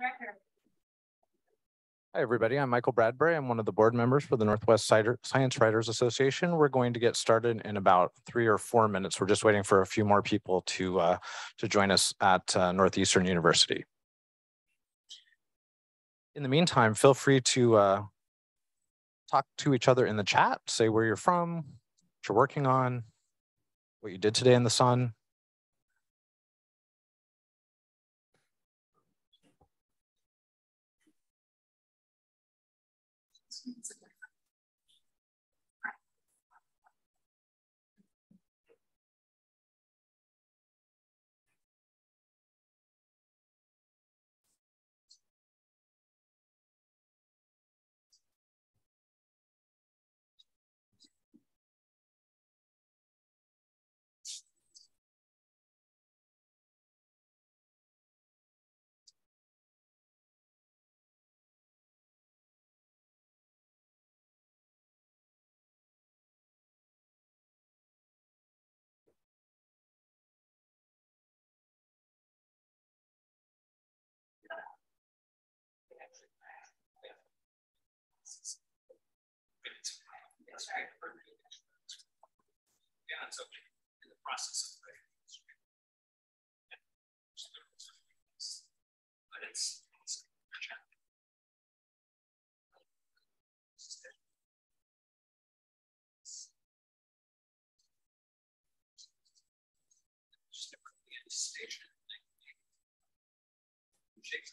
Hi, everybody. I'm Michael Bradbury. I'm one of the board members for the Northwest Science Writers Association. We're going to get started in about three or four minutes. We're just waiting for a few more people to, uh, to join us at uh, Northeastern University. In the meantime, feel free to uh, talk to each other in the chat, say where you're from, what you're working on, what you did today in the sun. Yeah, so in the process of but it's, it's just a station. Shakes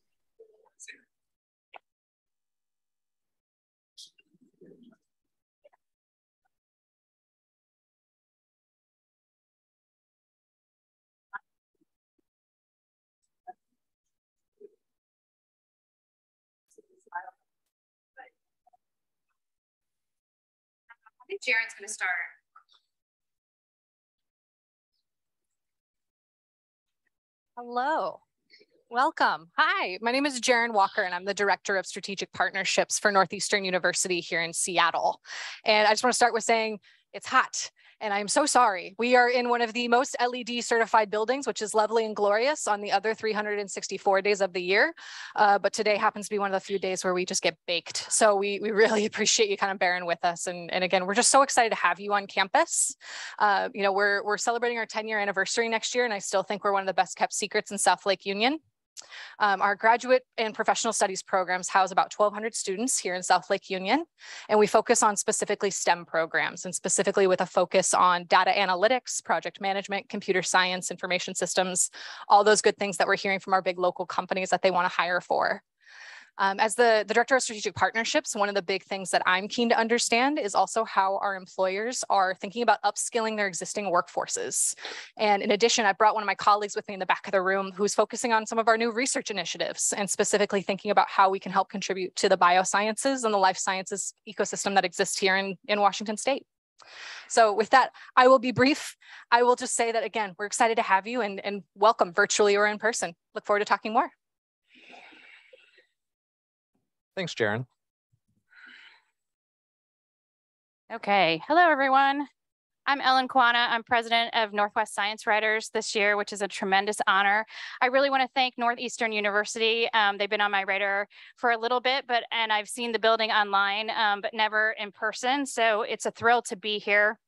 think Jaren's going to start. Hello. Welcome. Hi, my name is Jaren Walker, and I'm the Director of Strategic Partnerships for Northeastern University here in Seattle. And I just want to start with saying it's hot and I'm so sorry. We are in one of the most LEED certified buildings, which is lovely and glorious on the other 364 days of the year. Uh, but today happens to be one of the few days where we just get baked. So we, we really appreciate you kind of bearing with us. And, and again, we're just so excited to have you on campus. Uh, you know, we're, we're celebrating our 10 year anniversary next year, and I still think we're one of the best kept secrets in South Lake Union. Um, our graduate and professional studies programs house about 1,200 students here in South Lake Union, and we focus on specifically STEM programs and specifically with a focus on data analytics, project management, computer science, information systems, all those good things that we're hearing from our big local companies that they want to hire for. Um, as the, the Director of Strategic Partnerships, one of the big things that I'm keen to understand is also how our employers are thinking about upskilling their existing workforces. And in addition, I brought one of my colleagues with me in the back of the room who's focusing on some of our new research initiatives and specifically thinking about how we can help contribute to the biosciences and the life sciences ecosystem that exists here in, in Washington State. So with that, I will be brief. I will just say that again, we're excited to have you and, and welcome virtually or in person. Look forward to talking more. Thanks, Jaren. Okay, hello everyone. I'm Ellen Kuwana. I'm president of Northwest Science Writers this year, which is a tremendous honor. I really want to thank Northeastern University. Um, they've been on my radar for a little bit, but and I've seen the building online, um, but never in person. So it's a thrill to be here.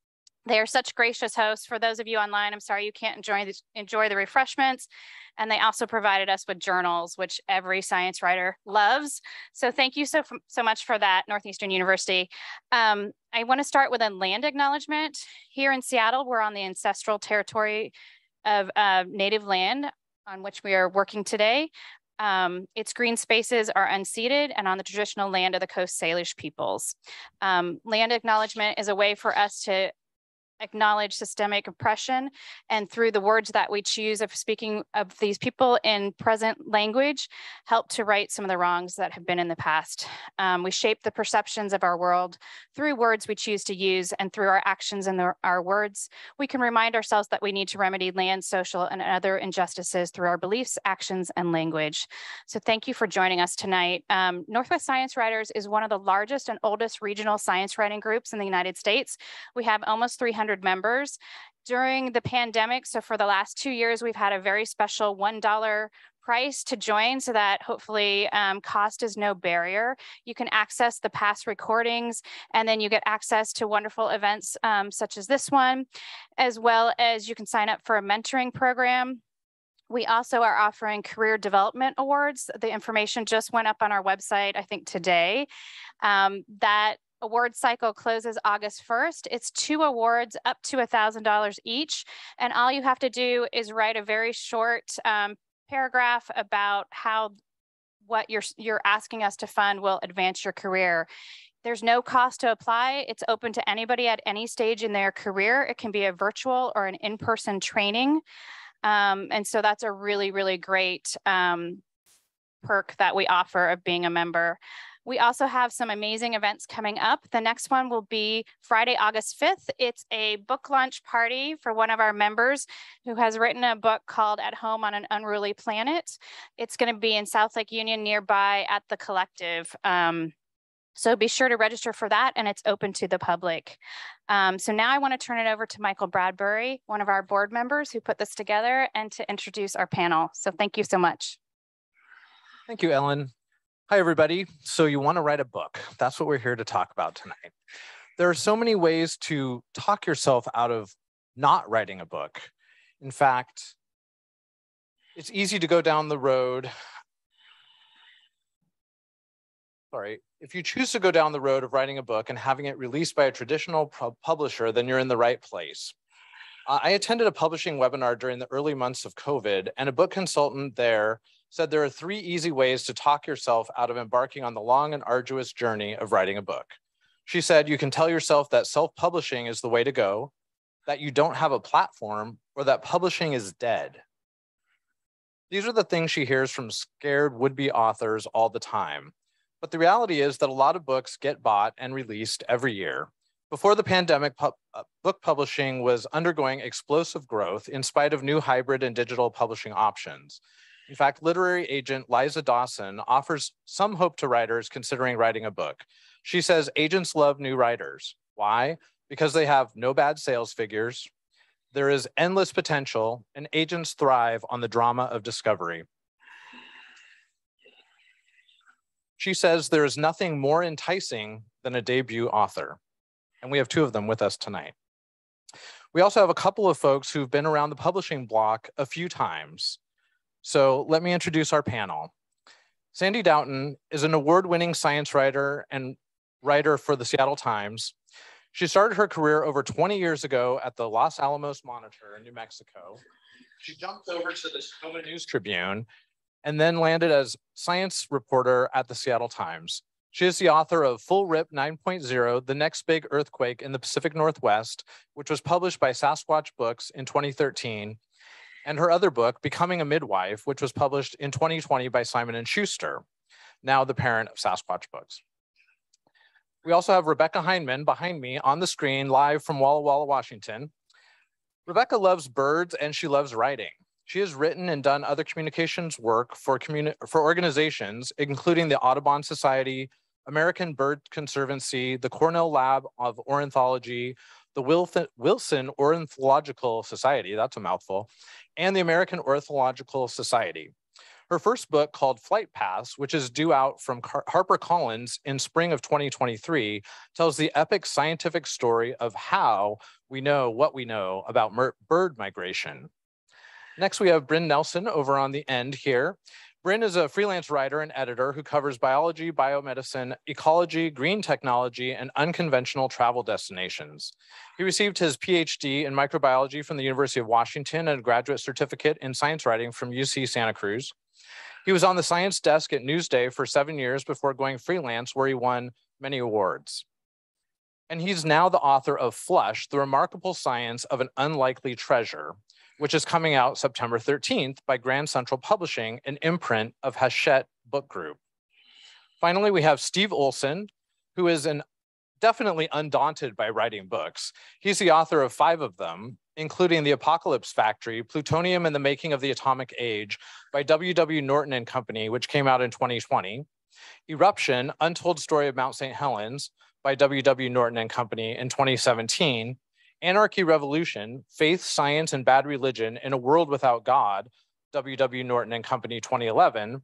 They are such gracious hosts. For those of you online, I'm sorry you can't enjoy the, enjoy the refreshments. And they also provided us with journals, which every science writer loves. So thank you so, so much for that, Northeastern University. Um, I want to start with a land acknowledgement. Here in Seattle, we're on the ancestral territory of uh, native land on which we are working today. Um, its green spaces are unceded and on the traditional land of the Coast Salish peoples. Um, land acknowledgement is a way for us to acknowledge systemic oppression and through the words that we choose of speaking of these people in present language help to right some of the wrongs that have been in the past. Um, we shape the perceptions of our world through words we choose to use and through our actions and the, our words. We can remind ourselves that we need to remedy land social and other injustices through our beliefs actions and language. So thank you for joining us tonight. Um, northwest science writers is one of the largest and oldest regional science writing groups in the united states. We have almost 300 100 members. During the pandemic, so for the last two years, we've had a very special $1 price to join so that hopefully um, cost is no barrier. You can access the past recordings and then you get access to wonderful events um, such as this one, as well as you can sign up for a mentoring program. We also are offering career development awards. The information just went up on our website, I think today. Um, that award cycle closes August 1st. It's two awards up to $1,000 each. And all you have to do is write a very short um, paragraph about how what you're, you're asking us to fund will advance your career. There's no cost to apply. It's open to anybody at any stage in their career. It can be a virtual or an in-person training. Um, and so that's a really, really great um, perk that we offer of being a member. We also have some amazing events coming up. The next one will be Friday, August 5th. It's a book launch party for one of our members who has written a book called At Home on an Unruly Planet. It's going to be in South Lake Union nearby at the Collective. Um, so be sure to register for that and it's open to the public. Um, so now I want to turn it over to Michael Bradbury, one of our board members who put this together and to introduce our panel. So thank you so much. Thank you, Ellen. Hi, everybody. So you want to write a book. That's what we're here to talk about tonight. There are so many ways to talk yourself out of not writing a book. In fact, it's easy to go down the road. Sorry, if you choose to go down the road of writing a book and having it released by a traditional publisher, then you're in the right place. I attended a publishing webinar during the early months of COVID, and a book consultant there said there are three easy ways to talk yourself out of embarking on the long and arduous journey of writing a book. She said you can tell yourself that self-publishing is the way to go, that you don't have a platform, or that publishing is dead. These are the things she hears from scared would-be authors all the time. But the reality is that a lot of books get bought and released every year. Before the pandemic, uh, book publishing was undergoing explosive growth in spite of new hybrid and digital publishing options. In fact, literary agent Liza Dawson offers some hope to writers considering writing a book. She says agents love new writers. Why? Because they have no bad sales figures, there is endless potential, and agents thrive on the drama of discovery. She says there is nothing more enticing than a debut author. And we have two of them with us tonight. We also have a couple of folks who've been around the publishing block a few times. So let me introduce our panel. Sandi Doughton is an award-winning science writer and writer for the Seattle Times. She started her career over 20 years ago at the Los Alamos Monitor in New Mexico. She jumped over to the Tacoma News Tribune and then landed as science reporter at the Seattle Times. She is the author of Full Rip 9.0, The Next Big Earthquake in the Pacific Northwest, which was published by Sasquatch Books in 2013 and her other book, Becoming a Midwife, which was published in 2020 by Simon & Schuster, now the parent of Sasquatch Books. We also have Rebecca Heisman behind me on the screen live from Walla Walla, Washington. Rebecca loves birds and she loves writing. She has written and done other communications work for, communi for organizations, including the Audubon Society, American Bird Conservancy, the Cornell Lab of Ornithology, the Wilson Ornithological Society, that's a mouthful, and the American Ornithological Society. Her first book called Flight Paths, which is due out from HarperCollins in spring of 2023, tells the epic scientific story of how we know what we know about bird migration. Next, we have Bryn Nelson over on the end here. Bryn is a freelance writer and editor who covers biology, biomedicine, ecology, green technology, and unconventional travel destinations. He received his PhD in microbiology from the University of Washington and a graduate certificate in science writing from UC Santa Cruz. He was on the science desk at Newsday for seven years before going freelance, where he won many awards. And he's now the author of Flush, The Remarkable Science of an Unlikely Treasure, which is coming out September 13th by Grand Central Publishing, an imprint of Hachette Book Group. Finally, we have Steve Olson, who is an definitely undaunted by writing books. He's the author of five of them, including The Apocalypse Factory, Plutonium and the Making of the Atomic Age by W.W. Norton and Company, which came out in 2020. Eruption, Untold Story of Mount St. Helens by W.W. Norton and Company in 2017. Anarchy Evolution, Faith, Science, and Bad Religion in a World Without God, W.W. Norton and Company 2011.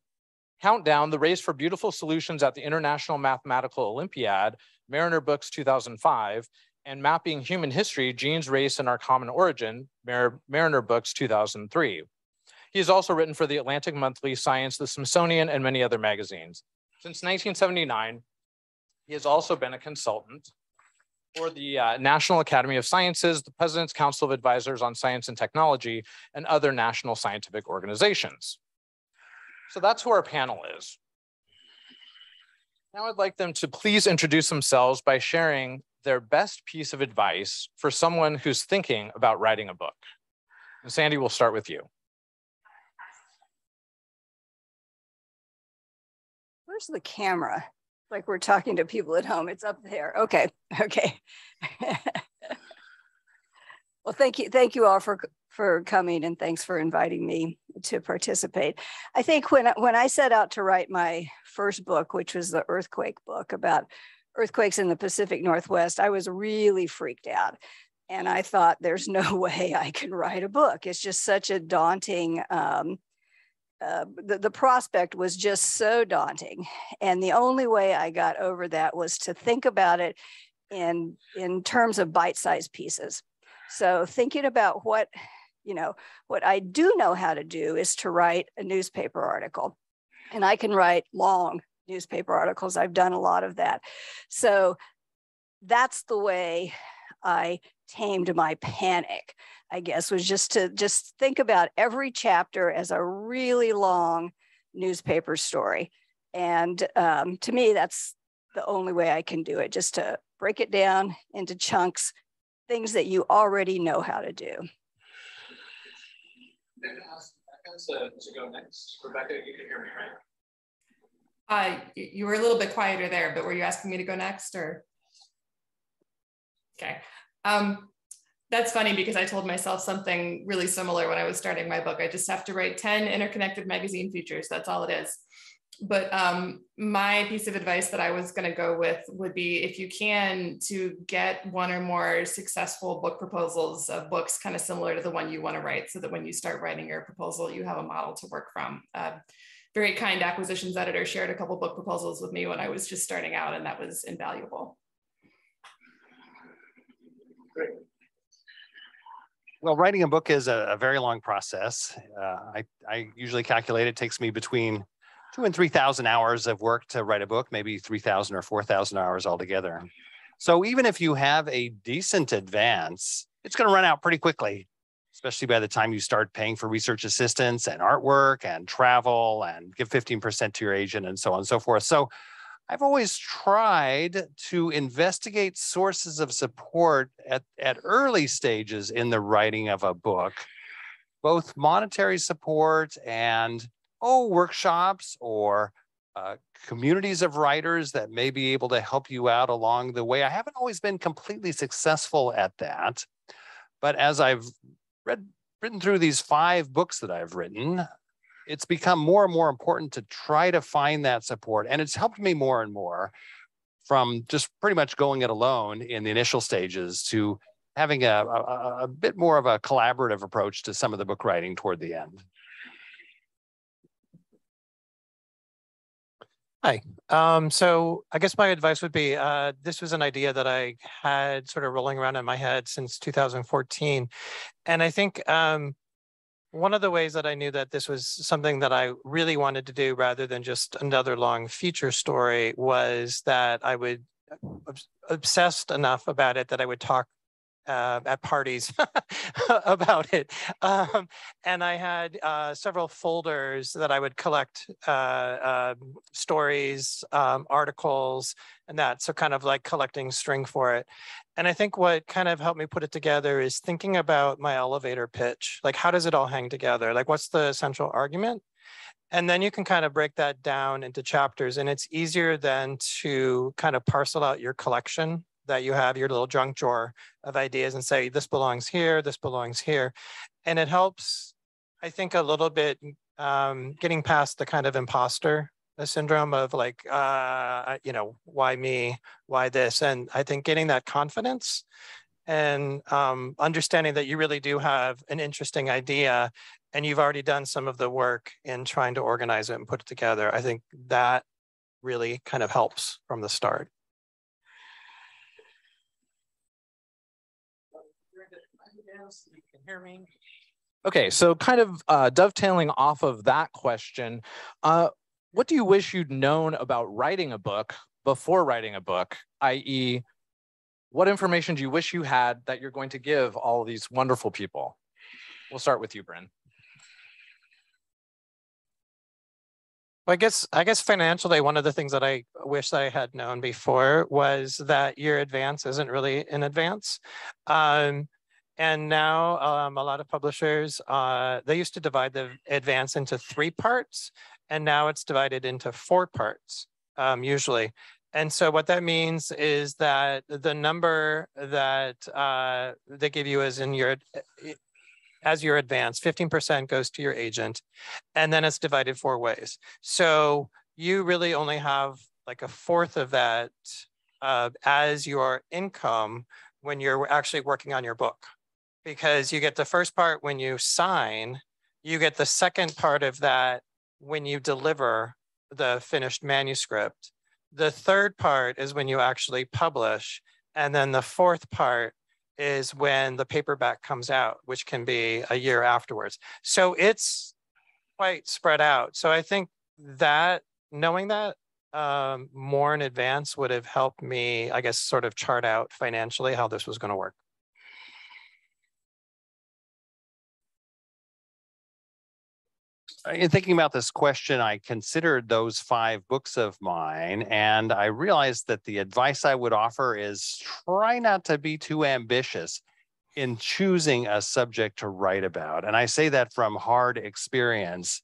Countdown, The Race for Beautiful Solutions at the International Mathematical Olympiad, Mariner Books 2005, and Mapping Human History, Genes, Race, and Our Common Origin, Mar Mariner Books 2003. He has also written for the Atlantic Monthly, Science, the Smithsonian, and many other magazines. Since 1979, he has also been a consultant for the uh, National Academy of Sciences, the President's Council of Advisors on Science and Technology, and other national scientific organizations. So that's who our panel is. Now I'd like them to please introduce themselves by sharing their best piece of advice for someone who's thinking about writing a book. And Sandi, we'll start with you. Where's the camera? Like we're talking to people at home. It's up there. Okay. Okay. well, thank you. Thank you all for for coming and thanks for inviting me to participate. I think when when I set out to write my first book, which was the earthquake book about earthquakes in the Pacific Northwest, I was really freaked out. And I thought, there's no way I can write a book. It's just such a daunting, um, uh, the, the prospect was just so daunting. And the only way I got over that was to think about it in, in terms of bite-sized pieces. So thinking about what, you know, what I do know how to do is to write a newspaper article. And I can write long newspaper articles. I've done a lot of that. So that's the way I tamed my panic, I guess, was just to just think about every chapter as a really long newspaper story. And um, to me, that's the only way I can do it, just to break it down into chunks, things that you already know how to do. To, to go next. Rebecca, you can hear me, right? Uh, you were a little bit quieter there, but were you asking me to go next or? Okay. Um, that's funny because I told myself something really similar when I was starting my book. I just have to write 10 interconnected magazine features. That's all it is. But um, my piece of advice that I was going to go with would be if you can to get one or more successful book proposals of books kind of similar to the one you want to write so that when you start writing your proposal, you have a model to work from. Uh, very kind acquisitions editor shared a couple book proposals with me when I was just starting out, and that was invaluable. Great. Well, writing a book is a, a very long process. Uh, I, I usually calculate it takes me between two and 3,000 hours of work to write a book, maybe 3,000 or 4,000 hours altogether. So even if you have a decent advance, it's going to run out pretty quickly especially by the time you start paying for research assistants and artwork and travel and give 15% to your agent and so on and so forth. So I've always tried to investigate sources of support at, at early stages in the writing of a book, both monetary support and, oh, workshops or uh, communities of writers that may be able to help you out along the way. I haven't always been completely successful at that. But as I've read written through these five books that I've written, it's become more and more important to try to find that support. And it's helped me more and more from just pretty much going it alone in the initial stages to having a, a, a bit more of a collaborative approach to some of the book writing toward the end. Hi. Um, so I guess my advice would be uh, this was an idea that I had sort of rolling around in my head since 2014. And I think um, one of the ways that I knew that this was something that I really wanted to do rather than just another long feature story was that I would uh, obsessed enough about it that I would talk uh, at parties about it. Um, and I had uh, several folders that I would collect uh, uh, stories, um, articles, and that. So kind of like collecting string for it. And I think what kind of helped me put it together is thinking about my elevator pitch. Like, how does it all hang together? Like, what's the central argument? And then you can kind of break that down into chapters. And it's easier then to kind of parcel out your collection that you have, your little junk drawer of ideas and say, this belongs here, this belongs here. And it helps, I think, a little bit um, getting past the kind of imposter syndrome of like, uh, you know, why me, why this? And I think getting that confidence and um, understanding that you really do have an interesting idea and you've already done some of the work in trying to organize it and put it together, I think that really kind of helps from the start. You can hear me. Okay, so kind of uh, dovetailing off of that question, uh, what do you wish you'd known about writing a book before writing a book, i.e., what information do you wish you had that you're going to give all these wonderful people? We'll start with you, Bryn. Well, I guess I guess financially, one of the things that I wish that I had known before was that your advance isn't really an advance. Um, and now um, a lot of publishers, uh, they used to divide the advance into three parts, and now it's divided into four parts, um, usually. And so what that means is that the number that uh, they give you is in your as your advance, 15% goes to your agent, and then it's divided four ways. So you really only have like a fourth of that uh, as your income when you're actually working on your book, because you get the first part when you sign, you get the second part of that when you deliver the finished manuscript. The third part is when you actually publish. And then the fourth part is when the paperback comes out, which can be a year afterwards. So it's quite spread out. So I think that knowing that um, more in advance would have helped me, I guess, sort of chart out financially how this was going to work. In thinking about this question, I considered those five books of mine, and I realized that the advice I would offer is try not to be too ambitious in choosing a subject to write about. And I say that from hard experience.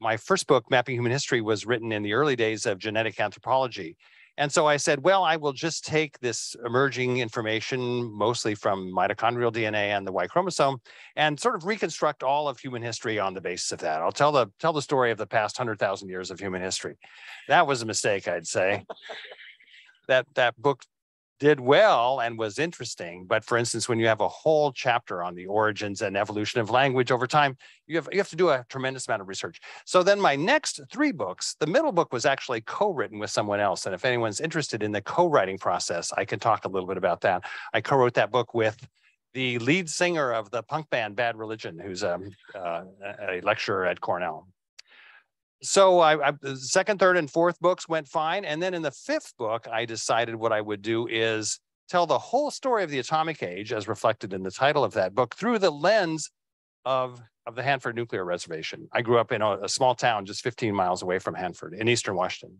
My first book, Mapping Human History, was written in the early days of genetic anthropology. And so I said, well, I will just take this emerging information, mostly from mitochondrial DNA and the Y chromosome, and sort of reconstruct all of human history on the basis of that. I'll tell the tell the story of the past hundred thousand years of human history. That was a mistake, I'd say. that that book did well and was interesting. But for instance, when you have a whole chapter on the origins and evolution of language over time, you have, you have to do a tremendous amount of research. So then my next three books, the middle book was actually co-written with someone else. And if anyone's interested in the co-writing process, I can talk a little bit about that. I co-wrote that book with the lead singer of the punk band Bad Religion, who's a, uh, a lecturer at Cornell so I, I, the second, third, and fourth books went fine. And then in the fifth book, I decided what I would do is tell the whole story of the atomic age, as reflected in the title of that book, through the lens of, of the Hanford Nuclear Reservation. I grew up in a, a small town just 15 miles away from Hanford in eastern Washington.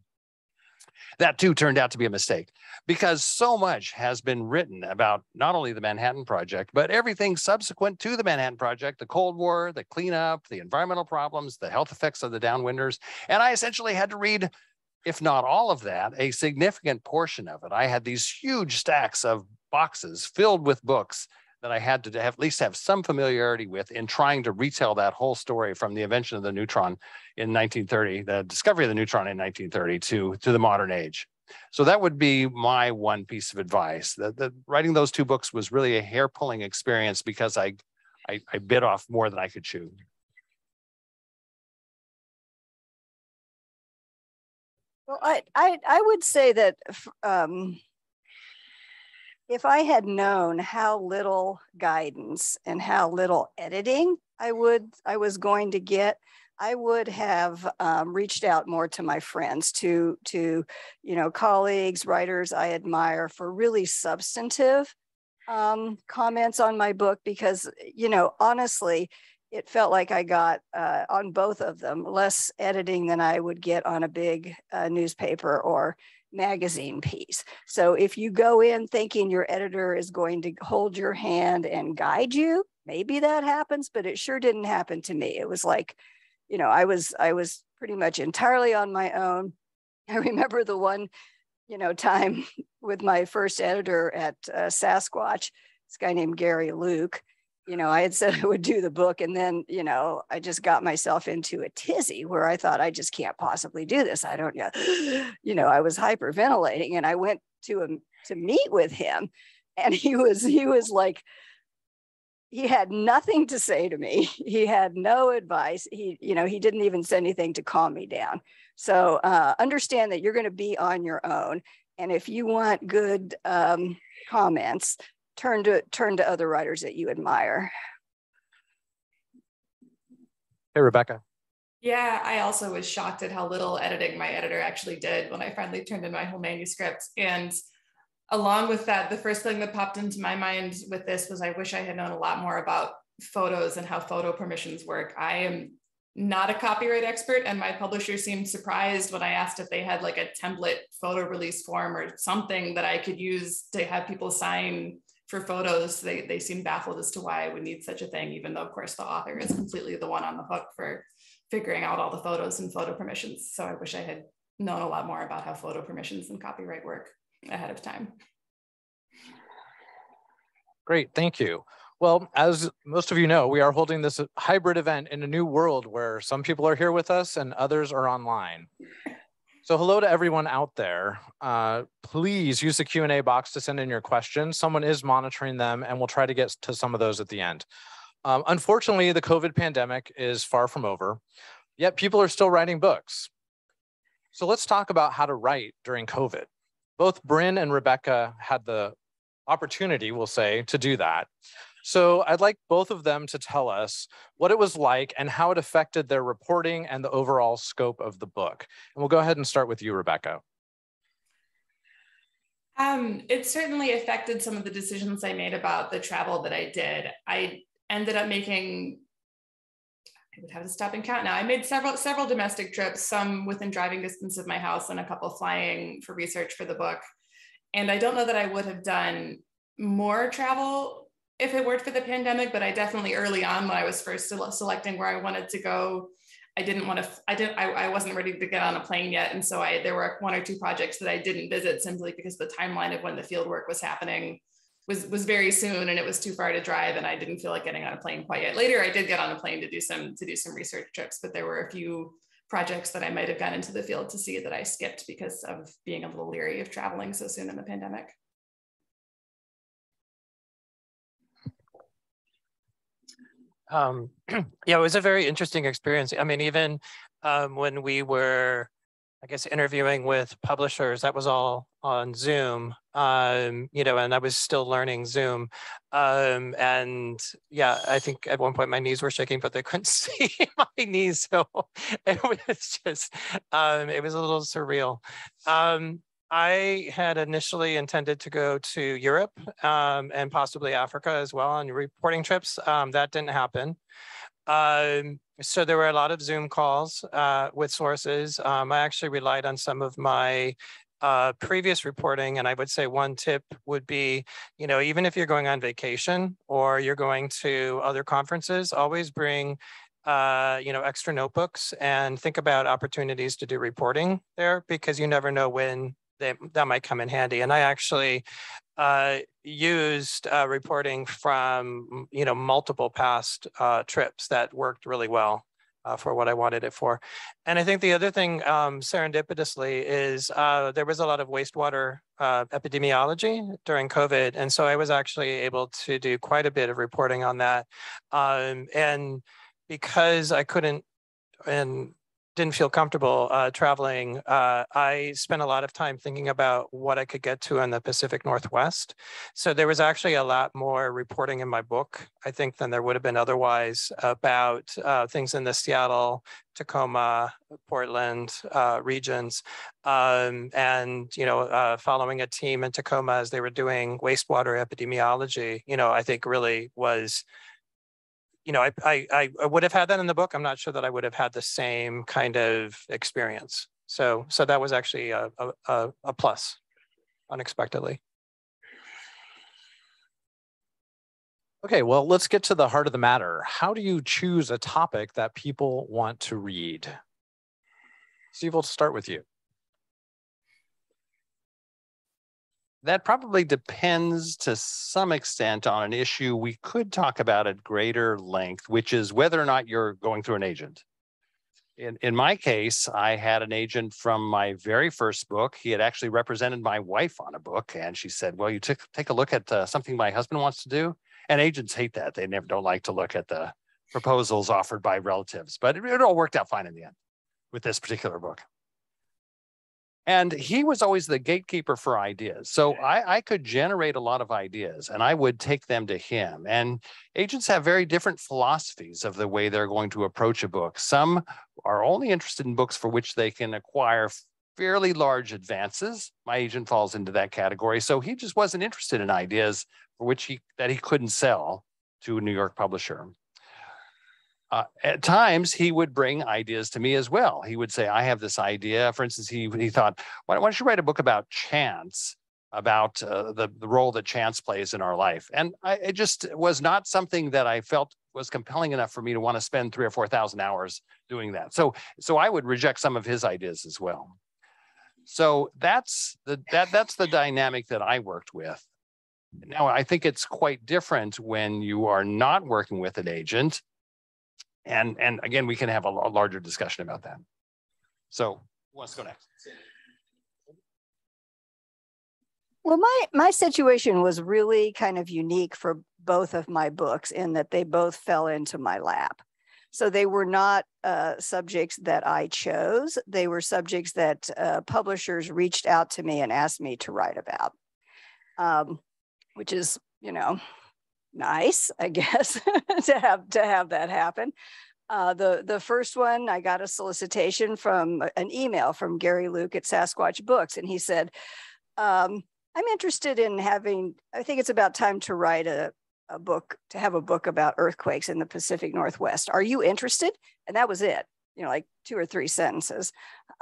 That too turned out to be a mistake because so much has been written about not only the Manhattan Project, but everything subsequent to the Manhattan Project, the Cold War, the cleanup, the environmental problems, the health effects of the downwinders. And I essentially had to read, if not all of that, a significant portion of it. I had these huge stacks of boxes filled with books that I had to have, at least have some familiarity with in trying to retell that whole story from the invention of the neutron in 1930, the discovery of the neutron in 1930 to, to the modern age. So that would be my one piece of advice. That, writing those two books was really a hair pulling experience because I, I, I bit off more than I could chew. Well, I, I, I would say that um, if I had known how little guidance and how little editing I would I was going to get, I would have um, reached out more to my friends, to to you know colleagues, writers I admire for really substantive um, comments on my book because, you know, honestly, it felt like I got uh, on both of them less editing than I would get on a big uh, newspaper or magazine piece. So if you go in thinking your editor is going to hold your hand and guide you, maybe that happens, but it sure didn't happen to me. It was like, you know, I was I was pretty much entirely on my own. I remember the one, you know, time with my first editor at uh, Sasquatch, this guy named Gary Luke you know, I had said I would do the book and then, you know, I just got myself into a tizzy where I thought I just can't possibly do this. I don't know. You know, I was hyperventilating and I went to him to meet with him and he was he was like he had nothing to say to me. He had no advice. He, you know, he didn't even say anything to calm me down. So uh, understand that you're going to be on your own. And if you want good um, comments, turn to turn to other writers that you admire. Hey, Rebecca. Yeah, I also was shocked at how little editing my editor actually did when I finally turned in my whole manuscript. And along with that, the first thing that popped into my mind with this was I wish I had known a lot more about photos and how photo permissions work. I am not a copyright expert and my publisher seemed surprised when I asked if they had like a template photo release form or something that I could use to have people sign for photos, they, they seem baffled as to why I would need such a thing, even though of course the author is completely the one on the hook for figuring out all the photos and photo permissions. So I wish I had known a lot more about how photo permissions and copyright work ahead of time. Great, thank you. Well, as most of you know, we are holding this hybrid event in a new world where some people are here with us and others are online. So hello to everyone out there. Uh, please use the Q&A box to send in your questions. Someone is monitoring them and we'll try to get to some of those at the end. Um, unfortunately, the COVID pandemic is far from over, yet people are still writing books. So let's talk about how to write during COVID. Both Bryn and Rebecca had the opportunity, we'll say, to do that. So I'd like both of them to tell us what it was like and how it affected their reporting and the overall scope of the book. And we'll go ahead and start with you, Rebecca. Um, it certainly affected some of the decisions I made about the travel that I did. I ended up making I would have to stop and count now. I made several several domestic trips, some within driving distance of my house, and a couple flying for research for the book. And I don't know that I would have done more travel if it weren't for the pandemic, but I definitely early on when I was first selecting where I wanted to go, I didn't want to, I didn't, I, I wasn't ready to get on a plane yet. And so I, there were one or two projects that I didn't visit simply because the timeline of when the field work was happening was, was very soon and it was too far to drive and I didn't feel like getting on a plane quite yet. Later, I did get on a plane to do some, to do some research trips, but there were a few projects that I might have gone into the field to see that I skipped because of being a little leery of traveling so soon in the pandemic. Um, yeah, it was a very interesting experience. I mean, even um, when we were, I guess, interviewing with publishers, that was all on Zoom, um, you know, and I was still learning Zoom. Um, and yeah, I think at one point my knees were shaking, but they couldn't see my knees. So it was just, um, it was a little surreal. I had initially intended to go to Europe um, and possibly Africa as well on reporting trips. Um, that didn't happen. Um, so there were a lot of Zoom calls uh, with sources. Um, I actually relied on some of my uh, previous reporting, and I would say one tip would be, you know, even if you're going on vacation or you're going to other conferences, always bring uh, you know, extra notebooks and think about opportunities to do reporting there because you never know when that, that might come in handy. And I actually uh, used uh, reporting from, you know, multiple past uh, trips that worked really well. Uh, for what I wanted it for. And I think the other thing um, serendipitously is uh, there was a lot of wastewater uh, epidemiology during COVID. And so I was actually able to do quite a bit of reporting on that. Um, and because I couldn't, and didn't feel comfortable uh, traveling, uh, I spent a lot of time thinking about what I could get to in the Pacific Northwest. So there was actually a lot more reporting in my book, I think, than there would have been otherwise about uh, things in the Seattle, Tacoma, Portland uh, regions. Um, and, you know, uh, following a team in Tacoma as they were doing wastewater epidemiology, you know, I think really was you know, I, I, I would have had that in the book. I'm not sure that I would have had the same kind of experience. So, so that was actually a, a, a plus unexpectedly. Okay, well, let's get to the heart of the matter. How do you choose a topic that people want to read? Steve, we'll start with you. That probably depends to some extent on an issue we could talk about at greater length, which is whether or not you're going through an agent. In, in my case, I had an agent from my very first book. He had actually represented my wife on a book, and she said, "Well, you took take a look at uh, something my husband wants to do." And agents hate that; they never don't like to look at the proposals offered by relatives. But it, it all worked out fine in the end with this particular book. And he was always the gatekeeper for ideas. So I, I, could generate a lot of ideas and I would take them to him. And agents have very different philosophies of the way they're going to approach a book. Some are only interested in books for which they can acquire fairly large advances. My agent falls into that category. So he just wasn't interested in ideas for which he that he couldn't sell to a New York publisher uh, at times he would bring ideas to me as well. He would say, I have this idea. For instance, he, he thought, why, why don't you write a book about chance, about uh, the, the role that chance plays in our life? And I, it just was not something that I felt was compelling enough for me to want to spend three or 4,000 hours doing that. So, so I would reject some of his ideas as well. So that's the, that, that's the dynamic that I worked with. Now, I think it's quite different when you are not working with an agent and, and again, we can have a, a larger discussion about that. So let's go next? Well, my my situation was really kind of unique for both of my books in that they both fell into my lap. So they were not uh, subjects that I chose. They were subjects that uh, publishers reached out to me and asked me to write about, um, which is, you know, nice, I guess, to have to have that happen. Uh, the the first one, I got a solicitation from an email from Gary Luke at Sasquatch Books, and he said, um, "I'm interested in having. I think it's about time to write a a book to have a book about earthquakes in the Pacific Northwest. Are you interested?" And that was it. You know, like two or three sentences.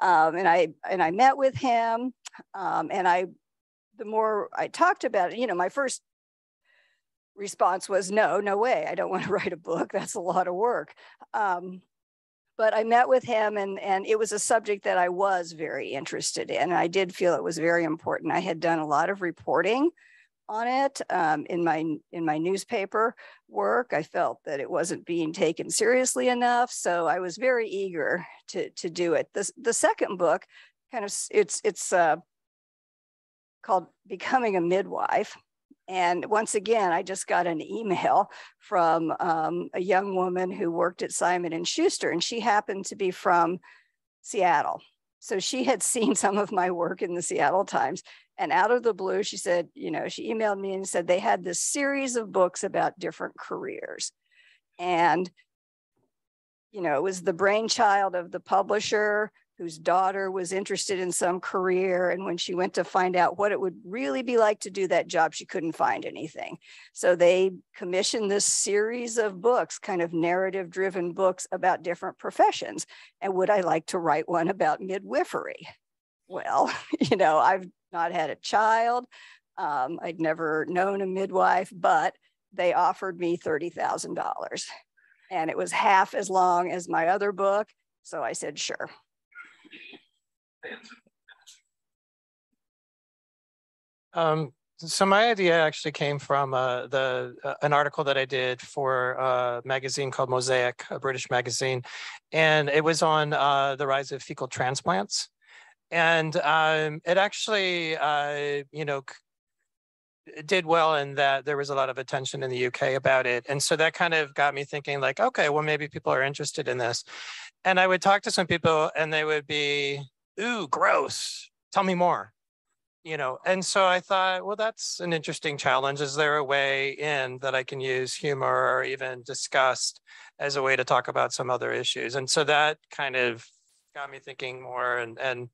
Um, and I and I met with him, um, and I the more I talked about it, you know, my first response was no, no way. I don't want to write a book. That's a lot of work. Um, but I met with him and, and it was a subject that I was very interested in. I did feel it was very important. I had done a lot of reporting on it um, in my in my newspaper work. I felt that it wasn't being taken seriously enough, so I was very eager to to do it. The the second book, kind of, it's it's uh, called "Becoming a Midwife," And once again, I just got an email from um, a young woman who worked at Simon and Schuster, and she happened to be from Seattle. So she had seen some of my work in the Seattle Times. And out of the blue, she said, you know, she emailed me and said they had this series of books about different careers. And, you know, it was the brainchild of the publisher whose daughter was interested in some career. And when she went to find out what it would really be like to do that job, she couldn't find anything. So they commissioned this series of books, kind of narrative driven books about different professions. And would I like to write one about midwifery? Well, you know, I've not had a child. Um, I'd never known a midwife, but they offered me $30,000 and it was half as long as my other book. So I said, sure. Um, so my idea actually came from uh, the uh, an article that I did for a magazine called Mosaic, a British magazine, and it was on uh, the rise of fecal transplants, and um, it actually, uh, you know, did well in that there was a lot of attention in the UK about it, and so that kind of got me thinking, like, okay, well maybe people are interested in this, and I would talk to some people and they would be, ooh, gross. Tell me more. You know, and so I thought, well, that's an interesting challenge. Is there a way in that I can use humor or even disgust as a way to talk about some other issues? And so that kind of got me thinking more. And and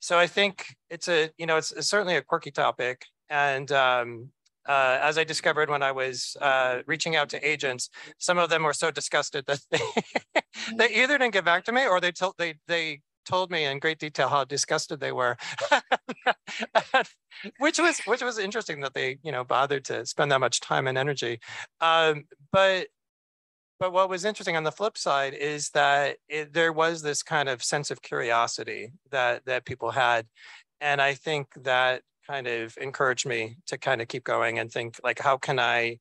so I think it's a, you know, it's, it's certainly a quirky topic. And um, uh, as I discovered when I was uh, reaching out to agents, some of them were so disgusted that they, they either didn't get back to me or they told they they told me in great detail how disgusted they were, which was which was interesting that they you know bothered to spend that much time and energy. Um, but but what was interesting on the flip side is that it, there was this kind of sense of curiosity that that people had, and I think that kind of encouraged me to kind of keep going and think like, how can I,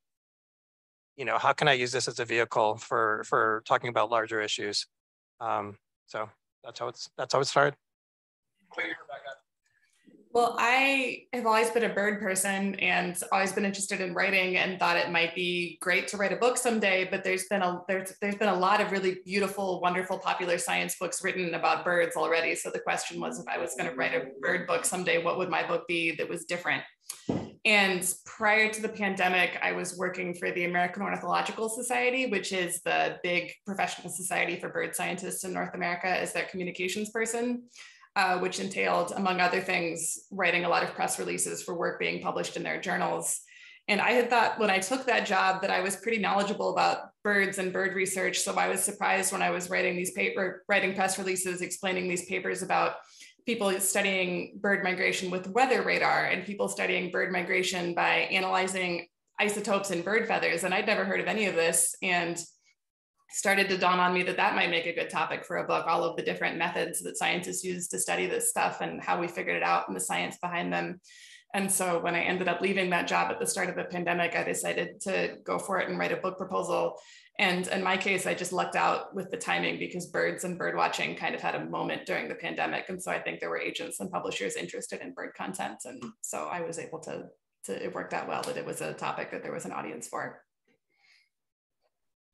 you know, how can I use this as a vehicle for for talking about larger issues? Um, so that's how it's that's how it started. Well, I have always been a bird person and always been interested in writing and thought it might be great to write a book someday. But there's been a there's there's been a lot of really beautiful, wonderful, popular science books written about birds already. So the question was, if I was going to write a bird book someday, what would my book be that was different? And prior to the pandemic, I was working for the American Ornithological Society, which is the big professional society for bird scientists in North America, as their communications person uh, which entailed, among other things, writing a lot of press releases for work being published in their journals. And I had thought when I took that job that I was pretty knowledgeable about birds and bird research. So I was surprised when I was writing these paper, writing press releases, explaining these papers about people studying bird migration with weather radar and people studying bird migration by analyzing isotopes in bird feathers. And I'd never heard of any of this. And started to dawn on me that that might make a good topic for a book all of the different methods that scientists use to study this stuff and how we figured it out and the science behind them and so when i ended up leaving that job at the start of the pandemic i decided to go for it and write a book proposal and in my case i just lucked out with the timing because birds and bird watching kind of had a moment during the pandemic and so i think there were agents and publishers interested in bird content and so i was able to, to it worked out well that it was a topic that there was an audience for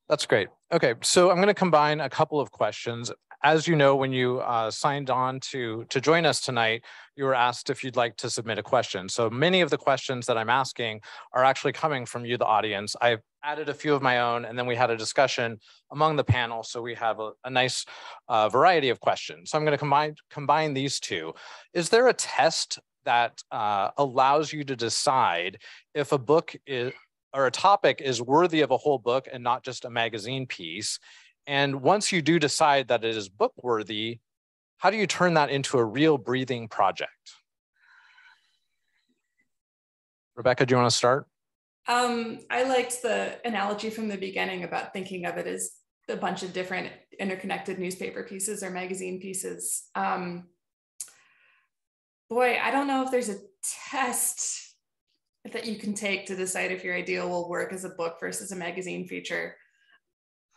that's great. Okay, so I'm going to combine a couple of questions. As you know, when you uh, signed on to, to join us tonight, you were asked if you'd like to submit a question. So many of the questions that I'm asking are actually coming from you, the audience. I've added a few of my own, and then we had a discussion among the panel, so we have a, a nice uh, variety of questions. So I'm going to combine, combine these two. Is there a test that uh, allows you to decide if a book is, or a topic is worthy of a whole book and not just a magazine piece. And once you do decide that it is book worthy, how do you turn that into a real breathing project? Rebecca, do you want to start? Um, I liked the analogy from the beginning about thinking of it as a bunch of different interconnected newspaper pieces or magazine pieces. Um, boy, I don't know if there's a test that you can take to decide if your ideal will work as a book versus a magazine feature.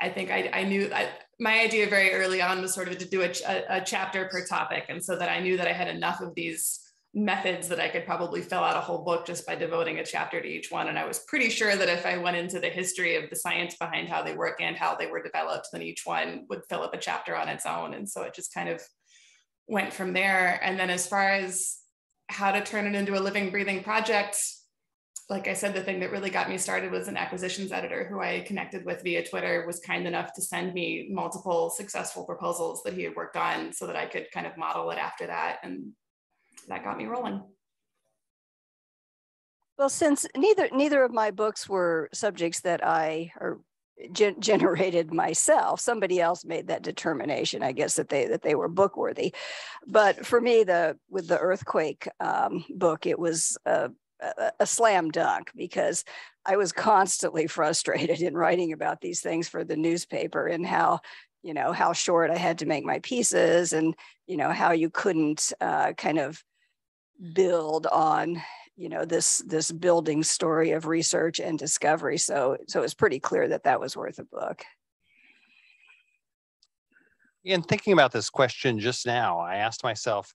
I think I, I knew my idea very early on was sort of to do a, a, chapter per topic. And so that I knew that I had enough of these methods that I could probably fill out a whole book just by devoting a chapter to each one. And I was pretty sure that if I went into the history of the science behind how they work and how they were developed, then each one would fill up a chapter on its own. And so it just kind of went from there. And then as far as how to turn it into a living, breathing project, like I said, the thing that really got me started was an acquisitions editor who I connected with via Twitter was kind enough to send me multiple successful proposals that he had worked on so that I could kind of model it after that. And that got me rolling. Well, since neither neither of my books were subjects that I or gen generated myself, somebody else made that determination. I guess that they that they were book worthy, but for me, the with the earthquake um, book, it was a, slam dunk because I was constantly frustrated in writing about these things for the newspaper and how you know how short I had to make my pieces and you know how you couldn't uh, kind of build on you know this this building story of research and discovery. So so it's pretty clear that that was worth a book. In thinking about this question just now i asked myself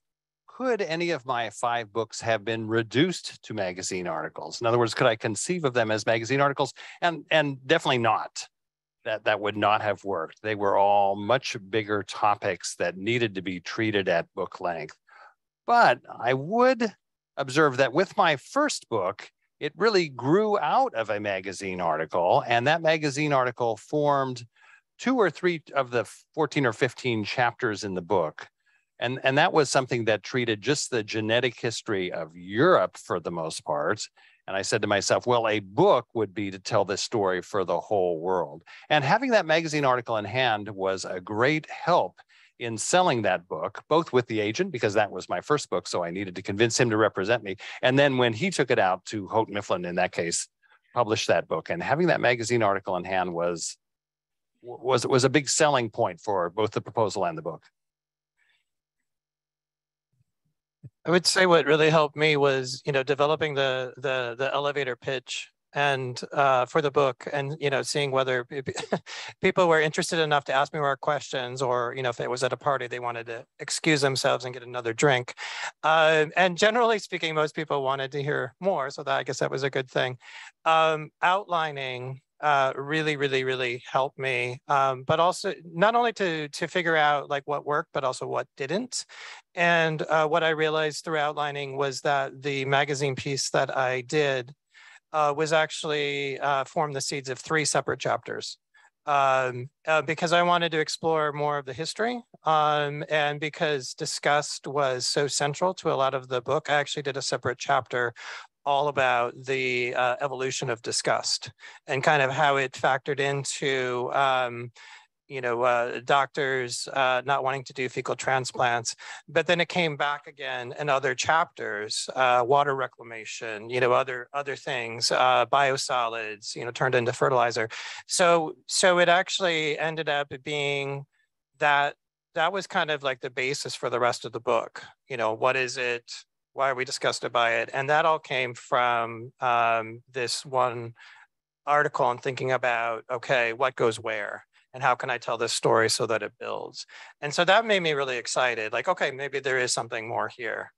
could any of my five books have been reduced to magazine articles? In other words, could I conceive of them as magazine articles? And, and definitely not. that that would not have worked. They were all much bigger topics that needed to be treated at book length. But I would observe that with my first book, it really grew out of a magazine article, and that magazine article formed two or three of the 14 or 15 chapters in the book. And, and that was something that treated just the genetic history of Europe for the most part. And I said to myself, well, a book would be to tell this story for the whole world. And having that magazine article in hand was a great help in selling that book, both with the agent, because that was my first book. So I needed to convince him to represent me. And then when he took it out to Houghton Mifflin, in that case, published that book. And having that magazine article in hand was was was a big selling point for both the proposal and the book. I would say what really helped me was, you know, developing the the the elevator pitch and uh, for the book and you know seeing whether people were interested enough to ask me more questions or you know if it was at a party they wanted to excuse themselves and get another drink. Uh, and generally speaking most people wanted to hear more so that i guess that was a good thing. Um, outlining uh, really, really, really helped me. Um, but also not only to to figure out like what worked, but also what didn't. And uh, what I realized through outlining was that the magazine piece that I did uh, was actually uh, formed the seeds of three separate chapters. Um, uh, because I wanted to explore more of the history um, and because disgust was so central to a lot of the book, I actually did a separate chapter all about the uh, evolution of disgust and kind of how it factored into um, you know, uh, doctors uh, not wanting to do fecal transplants. But then it came back again in other chapters, uh, water reclamation, you know, other other things, uh, biosolids, you know, turned into fertilizer. So so it actually ended up being that that was kind of like the basis for the rest of the book. You know, what is it? Why are we disgusted by it? And that all came from um, this one article and thinking about, okay, what goes where? And how can I tell this story so that it builds? And so that made me really excited. Like, okay, maybe there is something more here.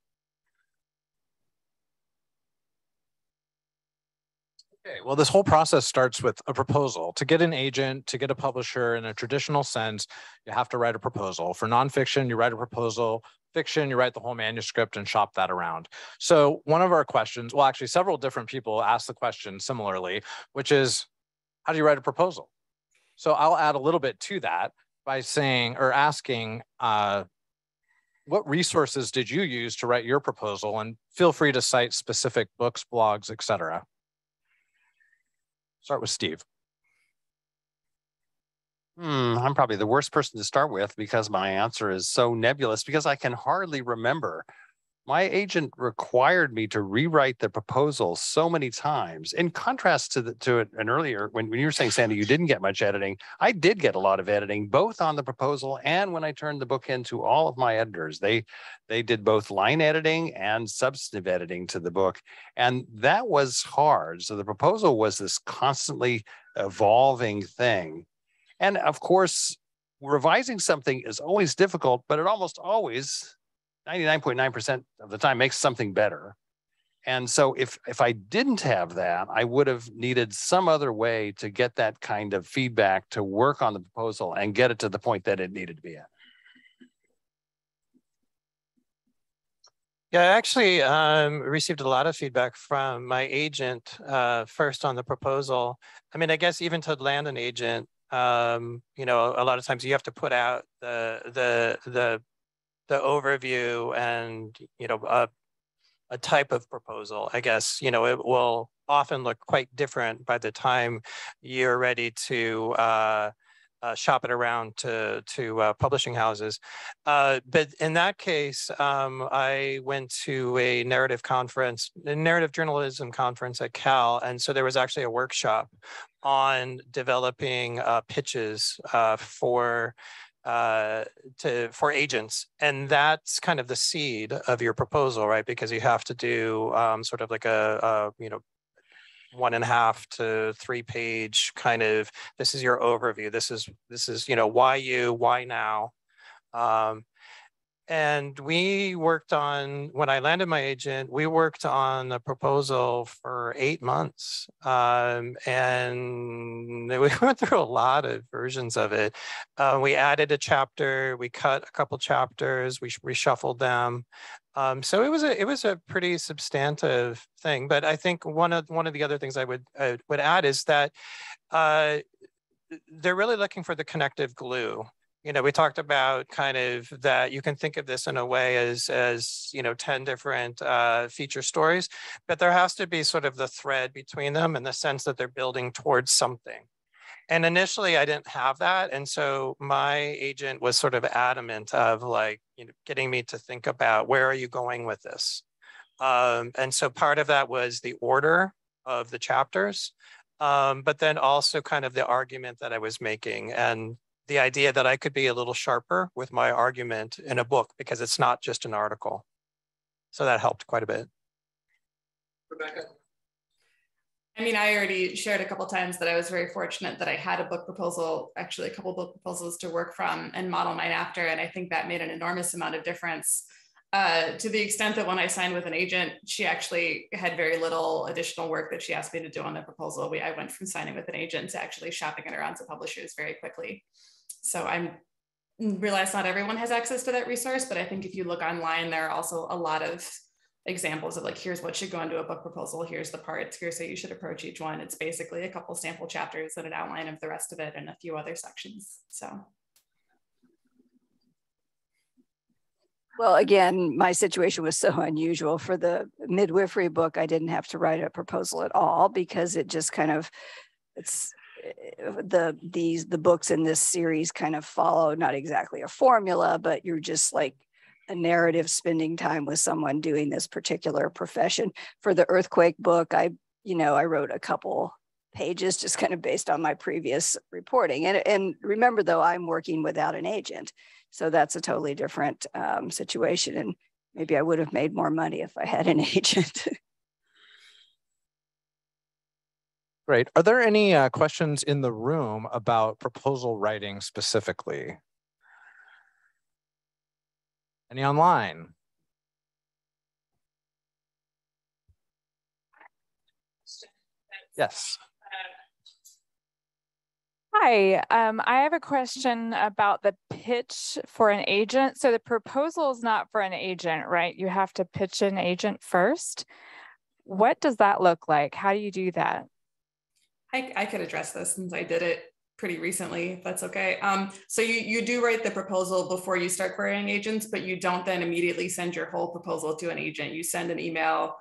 Okay, well, this whole process starts with a proposal. To get an agent, to get a publisher in a traditional sense, you have to write a proposal. For nonfiction, you write a proposal fiction, you write the whole manuscript and shop that around. So one of our questions, well, actually several different people asked the question similarly, which is, how do you write a proposal? So I'll add a little bit to that by saying or asking, uh, what resources did you use to write your proposal? And feel free to cite specific books, blogs, etc. Start with Steve. Hmm, I'm probably the worst person to start with because my answer is so nebulous because I can hardly remember. My agent required me to rewrite the proposal so many times. In contrast to the, to an earlier, when, when you were saying, Sandi, you didn't get much editing, I did get a lot of editing, both on the proposal and when I turned the book into all of my editors. They they did both line editing and substantive editing to the book, and that was hard. So the proposal was this constantly evolving thing and of course, revising something is always difficult, but it almost always, 99.9% of the time, makes something better. And so if if I didn't have that, I would have needed some other way to get that kind of feedback to work on the proposal and get it to the point that it needed to be at. Yeah, I actually um, received a lot of feedback from my agent uh, first on the proposal. I mean, I guess even to land an agent, um, you know, a lot of times you have to put out the the the the overview and you know a, a type of proposal. I guess you know it will often look quite different by the time you're ready to uh, uh, shop it around to to uh, publishing houses. Uh, but in that case, um, I went to a narrative conference, a narrative journalism conference at Cal, and so there was actually a workshop on developing uh, pitches uh, for uh, to for agents, and that's kind of the seed of your proposal, right? Because you have to do um, sort of like a, a you know one and a half to three page kind of this is your overview. This is this is you know why you why now? Um, and we worked on, when I landed my agent, we worked on the proposal for eight months. Um, and we went through a lot of versions of it. Uh, we added a chapter, we cut a couple chapters, we reshuffled them. Um, so it was a it was a pretty substantive thing. But I think one of one of the other things I would I would add is that uh, they're really looking for the connective glue you know, we talked about kind of that you can think of this in a way as, as you know, 10 different uh, feature stories, but there has to be sort of the thread between them in the sense that they're building towards something. And initially I didn't have that. And so my agent was sort of adamant of like, you know, getting me to think about where are you going with this? Um, and so part of that was the order of the chapters, um, but then also kind of the argument that I was making. And the idea that I could be a little sharper with my argument in a book because it's not just an article. So that helped quite a bit. Rebecca? I mean, I already shared a couple times that I was very fortunate that I had a book proposal, actually a couple book proposals to work from and model mine after. And I think that made an enormous amount of difference uh, to the extent that when I signed with an agent, she actually had very little additional work that she asked me to do on the proposal. We, I went from signing with an agent to actually shopping it around to publishers very quickly. So I'm mm, realize not everyone has access to that resource, but I think if you look online, there are also a lot of examples of like, here's what should go into a book proposal, here's the parts, here's how you should approach each one. It's basically a couple sample chapters and an outline of the rest of it and a few other sections. So. Well, again, my situation was so unusual for the midwifery book. I didn't have to write a proposal at all because it just kind of, it's the these the books in this series kind of follow not exactly a formula but you're just like a narrative spending time with someone doing this particular profession. For the earthquake book i you know i wrote a couple pages just kind of based on my previous reporting. And, and remember though i'm working without an agent so that's a totally different um, situation and maybe i would have made more money if i had an agent Great. Are there any uh, questions in the room about proposal writing specifically? Any online? Yes. Hi, um, I have a question about the pitch for an agent. So the proposal is not for an agent, right? You have to pitch an agent first. What does that look like? How do you do that? I, I could address this since I did it pretty recently, if that's okay. Um, so you, you do write the proposal before you start querying agents, but you don't then immediately send your whole proposal to an agent. You send an email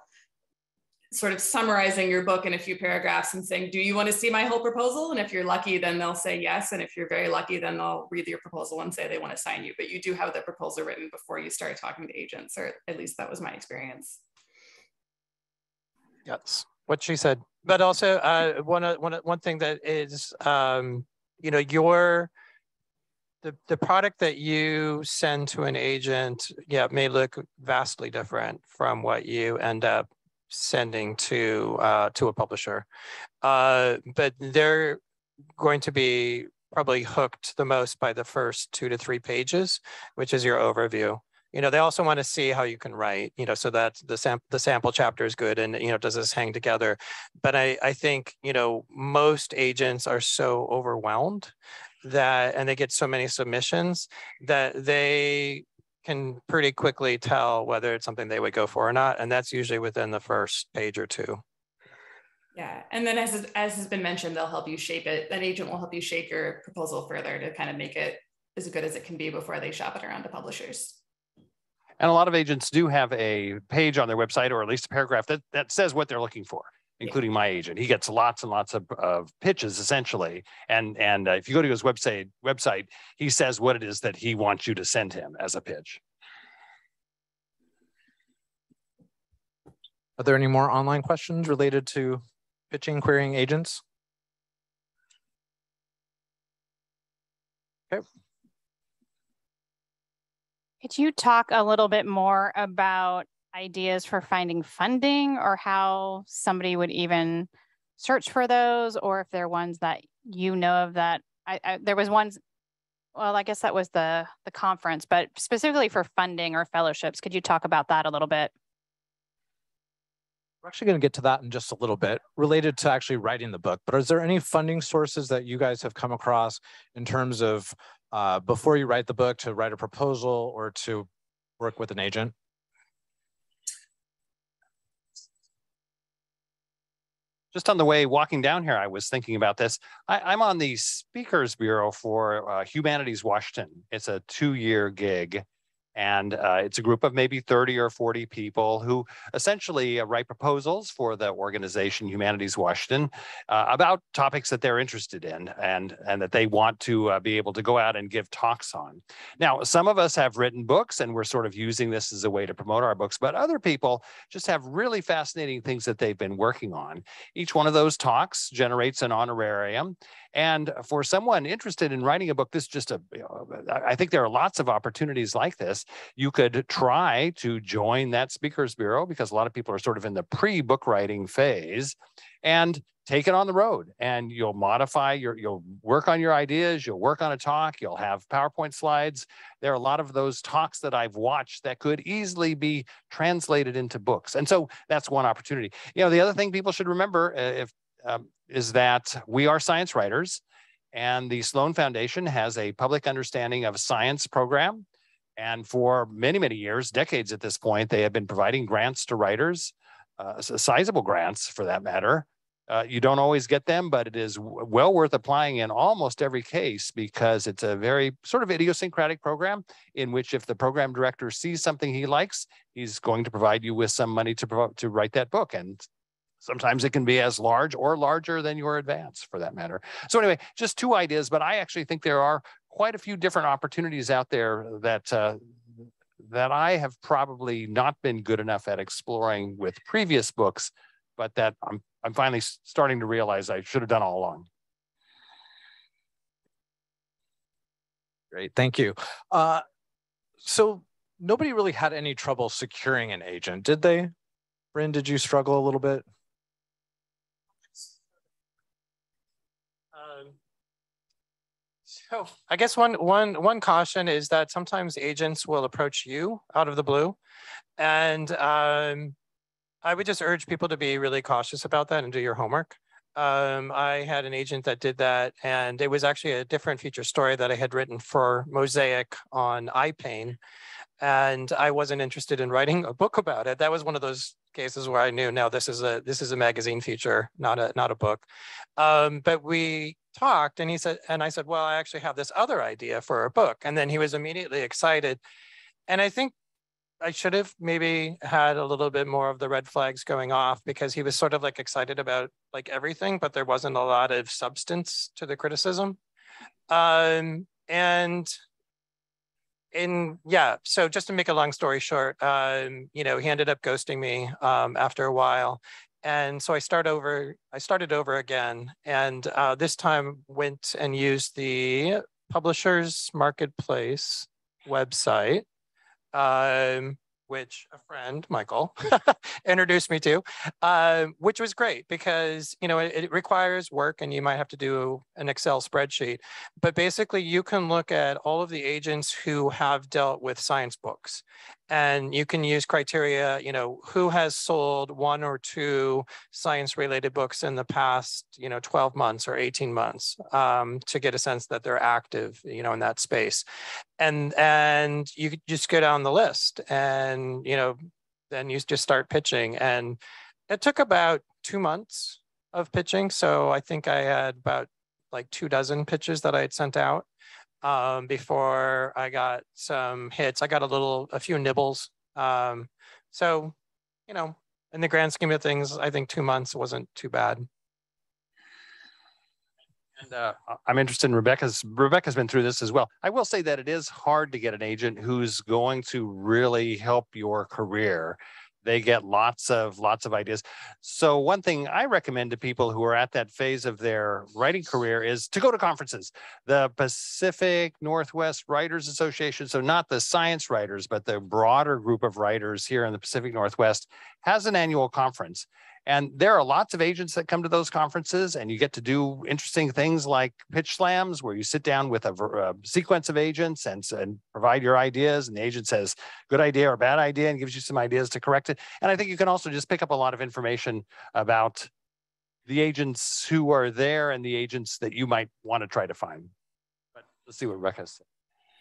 sort of summarizing your book in a few paragraphs and saying, do you want to see my whole proposal? And if you're lucky, then they'll say yes. And if you're very lucky, then they'll read your proposal and say they want to sign you. But you do have the proposal written before you start talking to agents, or at least that was my experience. Yes, what she said but also uh, one one one thing that is um, you know your the the product that you send to an agent yeah may look vastly different from what you end up sending to uh, to a publisher. Uh, but they're going to be probably hooked the most by the first two to three pages which is your overview you know, they also want to see how you can write, you know, so that the, sam- the sample chapter is good and, you know, does this hang together? But I, I think, you know, most agents are so overwhelmed that, and they get so many submissions that they can pretty quickly tell whether it's something they would go for or not. And that's usually within the first page or two. Yeah, and then as as has been mentioned, they'll help you shape it. An agent will help you shape your proposal further to kind of make it as good as it can be before they shop it around to publishers. And a lot of agents do have a page on their website or at least a paragraph that, that says what they're looking for, including my agent. He gets lots and lots of, of pitches essentially. And, and uh, if you go to his website, website, he says what it is that he wants you to send him as a pitch. Are there any more online questions related to pitching, querying agents? Okay. Could you talk a little bit more about ideas for finding funding or how somebody would even search for those or if there are ones that you know of that I, I there was ones well, I guess that was the the conference, but specifically for funding or fellowships, could you talk about that a little bit? We're actually going to get to that in just a little bit related to actually writing the book. But is there any funding sources that you guys have come across in terms of uh, before you write the book to write a proposal or to work with an agent? just on the way walking down here, I was thinking about this. I, am on the Speakers Bureau for uh, Humanities Washington. It's a two year gig. And uh, it's a group of maybe 30 or 40 people who essentially uh, write proposals for the organization Humanities Washington uh, about topics that they're interested in and, and that they want to uh, be able to go out and give talks on. Now, some of us have written books and we're sort of using this as a way to promote our books, but other people just have really fascinating things that they've been working on. Each one of those talks generates an honorarium. And for someone interested in writing a book, this is just a, you know, I think there are lots of opportunities like this. You could try to join that speakers bureau because a lot of people are sort of in the pre-book writing phase and take it on the road. And you'll modify your you'll work on your ideas you'll work on a talk you'll have powerpoint slides. There are a lot of those talks that i've watched that could easily be translated into books. And so that's one opportunity. You know the other thing people should remember uh, if um, is that we are science writers, and the Sloan Foundation has a public understanding of science program. And for many, many years, decades at this point, they have been providing grants to writers, uh, sizable grants for that matter. Uh, you don't always get them, but it is well worth applying in almost every case because it's a very sort of idiosyncratic program in which if the program director sees something he likes, he's going to provide you with some money to, to write that book. And Sometimes it can be as large or larger than your advance for that matter. So anyway, just two ideas, but I actually think there are quite a few different opportunities out there that uh, that I have probably not been good enough at exploring with previous books, but that I'm I'm finally starting to realize I should have done all along. Great, thank you. Uh, so nobody really had any trouble securing an agent, did they? Bryn, did you struggle a little bit? So I guess one one one caution is that sometimes agents will approach you out of the blue, and um, I would just urge people to be really cautious about that and do your homework. Um, I had an agent that did that, and it was actually a different feature story that I had written for Mosaic on eye pain, and I wasn't interested in writing a book about it. That was one of those cases where I knew no, this is a this is a magazine feature, not a not a book. Um, but we talked and he said, and I said, well, I actually have this other idea for a book. And then he was immediately excited. And I think I should have maybe had a little bit more of the red flags going off because he was sort of like excited about like everything, but there wasn't a lot of substance to the criticism. Um, and in yeah, so just to make a long story short, um, you know, he ended up ghosting me um, after a while, and so I start over. I started over again, and uh, this time went and used the Publishers Marketplace website, um, which a friend, Michael, introduced me to, uh, which was great because, you know, it, it, requires work and you might have to do an Excel spreadsheet. But basically, you can look at all of the agents who have dealt with science books and you can use criteria, you know, who has sold one or two science related books in the past, you know, 12 months or 18 months um, to get a sense that they're active, you know, in that space. And, and you just go down the list and, you know, then you just start pitching. And it took about two months of pitching. So I think I had about like two dozen pitches that I had sent out um, before I got some hits. I got a little, a few nibbles. Um, so, you know, in the grand scheme of things, I think two months wasn't too bad. And uh, I'm interested in Rebecca's. Rebecca's been through this as well. I will say that it is hard to get an agent who's going to really help your career they get lots of lots of ideas. So one thing i recommend to people who are at that phase of their writing career is to go to conferences. The pacific northwest writers association so not the science writers but the broader group of writers here in the pacific northwest has an annual conference And there are lots of agents that come to those conferences and you get to do interesting things like pitch slams where you sit down with a, a sequence of agents and, and provide your ideas and the agent says good idea or bad idea and gives you some ideas to correct it. And I think you can also just pick up a lot of information about the agents who are there and the agents that you might want to try to find. But let's see what Rebecca says.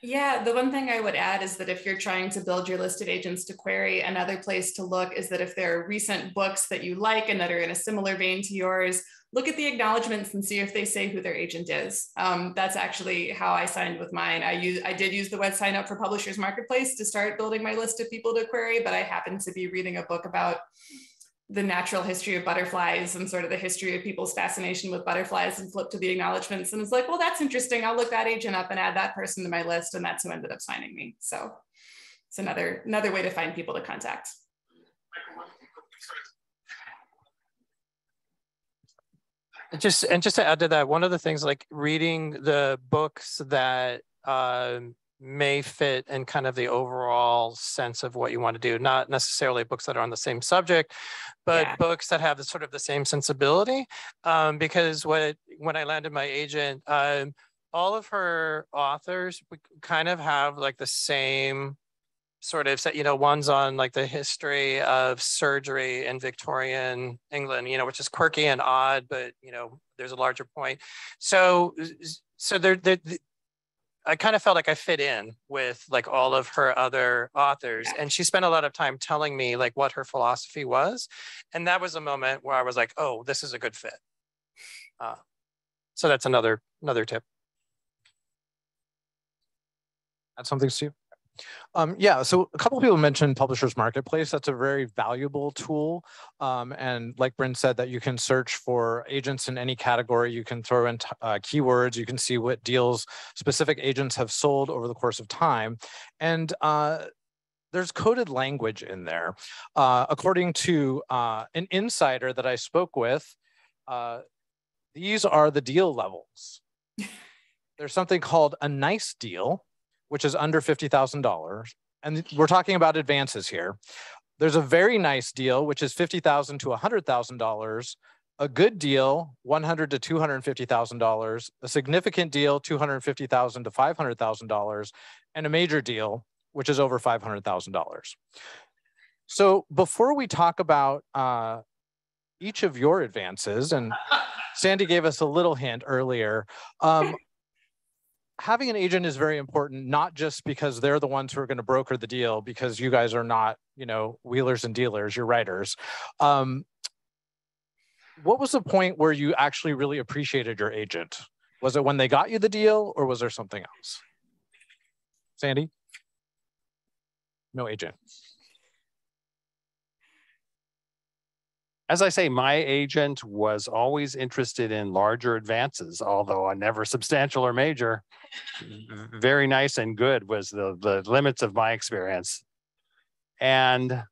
Yeah, the one thing I would add is that if you're trying to build your list of agents to query, another place to look is that if there are recent books that you like and that are in a similar vein to yours, look at the acknowledgments and see if they say who their agent is. Um, that's actually how I signed with mine. I use I did use the web sign up for Publishers Marketplace to start building my list of people to query, but I happened to be reading a book about the natural history of butterflies and sort of the history of people's fascination with butterflies and flip to the acknowledgments. And it's like well that's interesting. I'll look that agent up and add that person to my list. And that's who ended up signing me. So it's another another way to find people to contact. Just and just to add to that one of the things like reading the books that um, may fit in kind of the overall sense of what you want to do. Not necessarily books that are on the same subject, but yeah. books that have the sort of the same sensibility. Um, because what when I landed my agent, um, all of her authors kind of have like the same sort of you know one's on like the history of surgery in victorian england you know which is quirky and odd but you know there's a larger point so so there, there I kind of felt like I fit in with like all of her other authors. And she spent a lot of time telling me like what her philosophy was. And that was a moment where I was like, oh, this is a good fit. Uh, so that's another another tip. Add something, Steve? Um, yeah, so a couple people mentioned Publishers Marketplace. That's a very valuable tool. Um, and like Bryn said, that you can search for agents in any category. You can throw in uh, keywords. You can see what deals specific agents have sold over the course of time. And uh, there's coded language in there. Uh, according to uh, an insider that I spoke with, uh, these are the deal levels. There's something called a nice deal, which is under $50,000. And we're talking about advances here. There's a very nice deal, which is $50,000 to $100,000. A good deal, $100 to $250,000. A significant deal, $250,000 to $500,000. And a major deal, which is over $500,000. So before we talk about uh, each of your advances, and Sandi gave us a little hint earlier, um, having an agent is very important, not just because they're the ones who are going to broker the deal, because you guys are not, you know, wheelers and dealers, you're writers. Um, what was the point where you actually really appreciated your agent? Was it when they got you the deal or was there something else? Sandi? No agent. As I say, my agent was always interested in larger advances, although never substantial or major. Very nice and good was the, the limits of my experience. And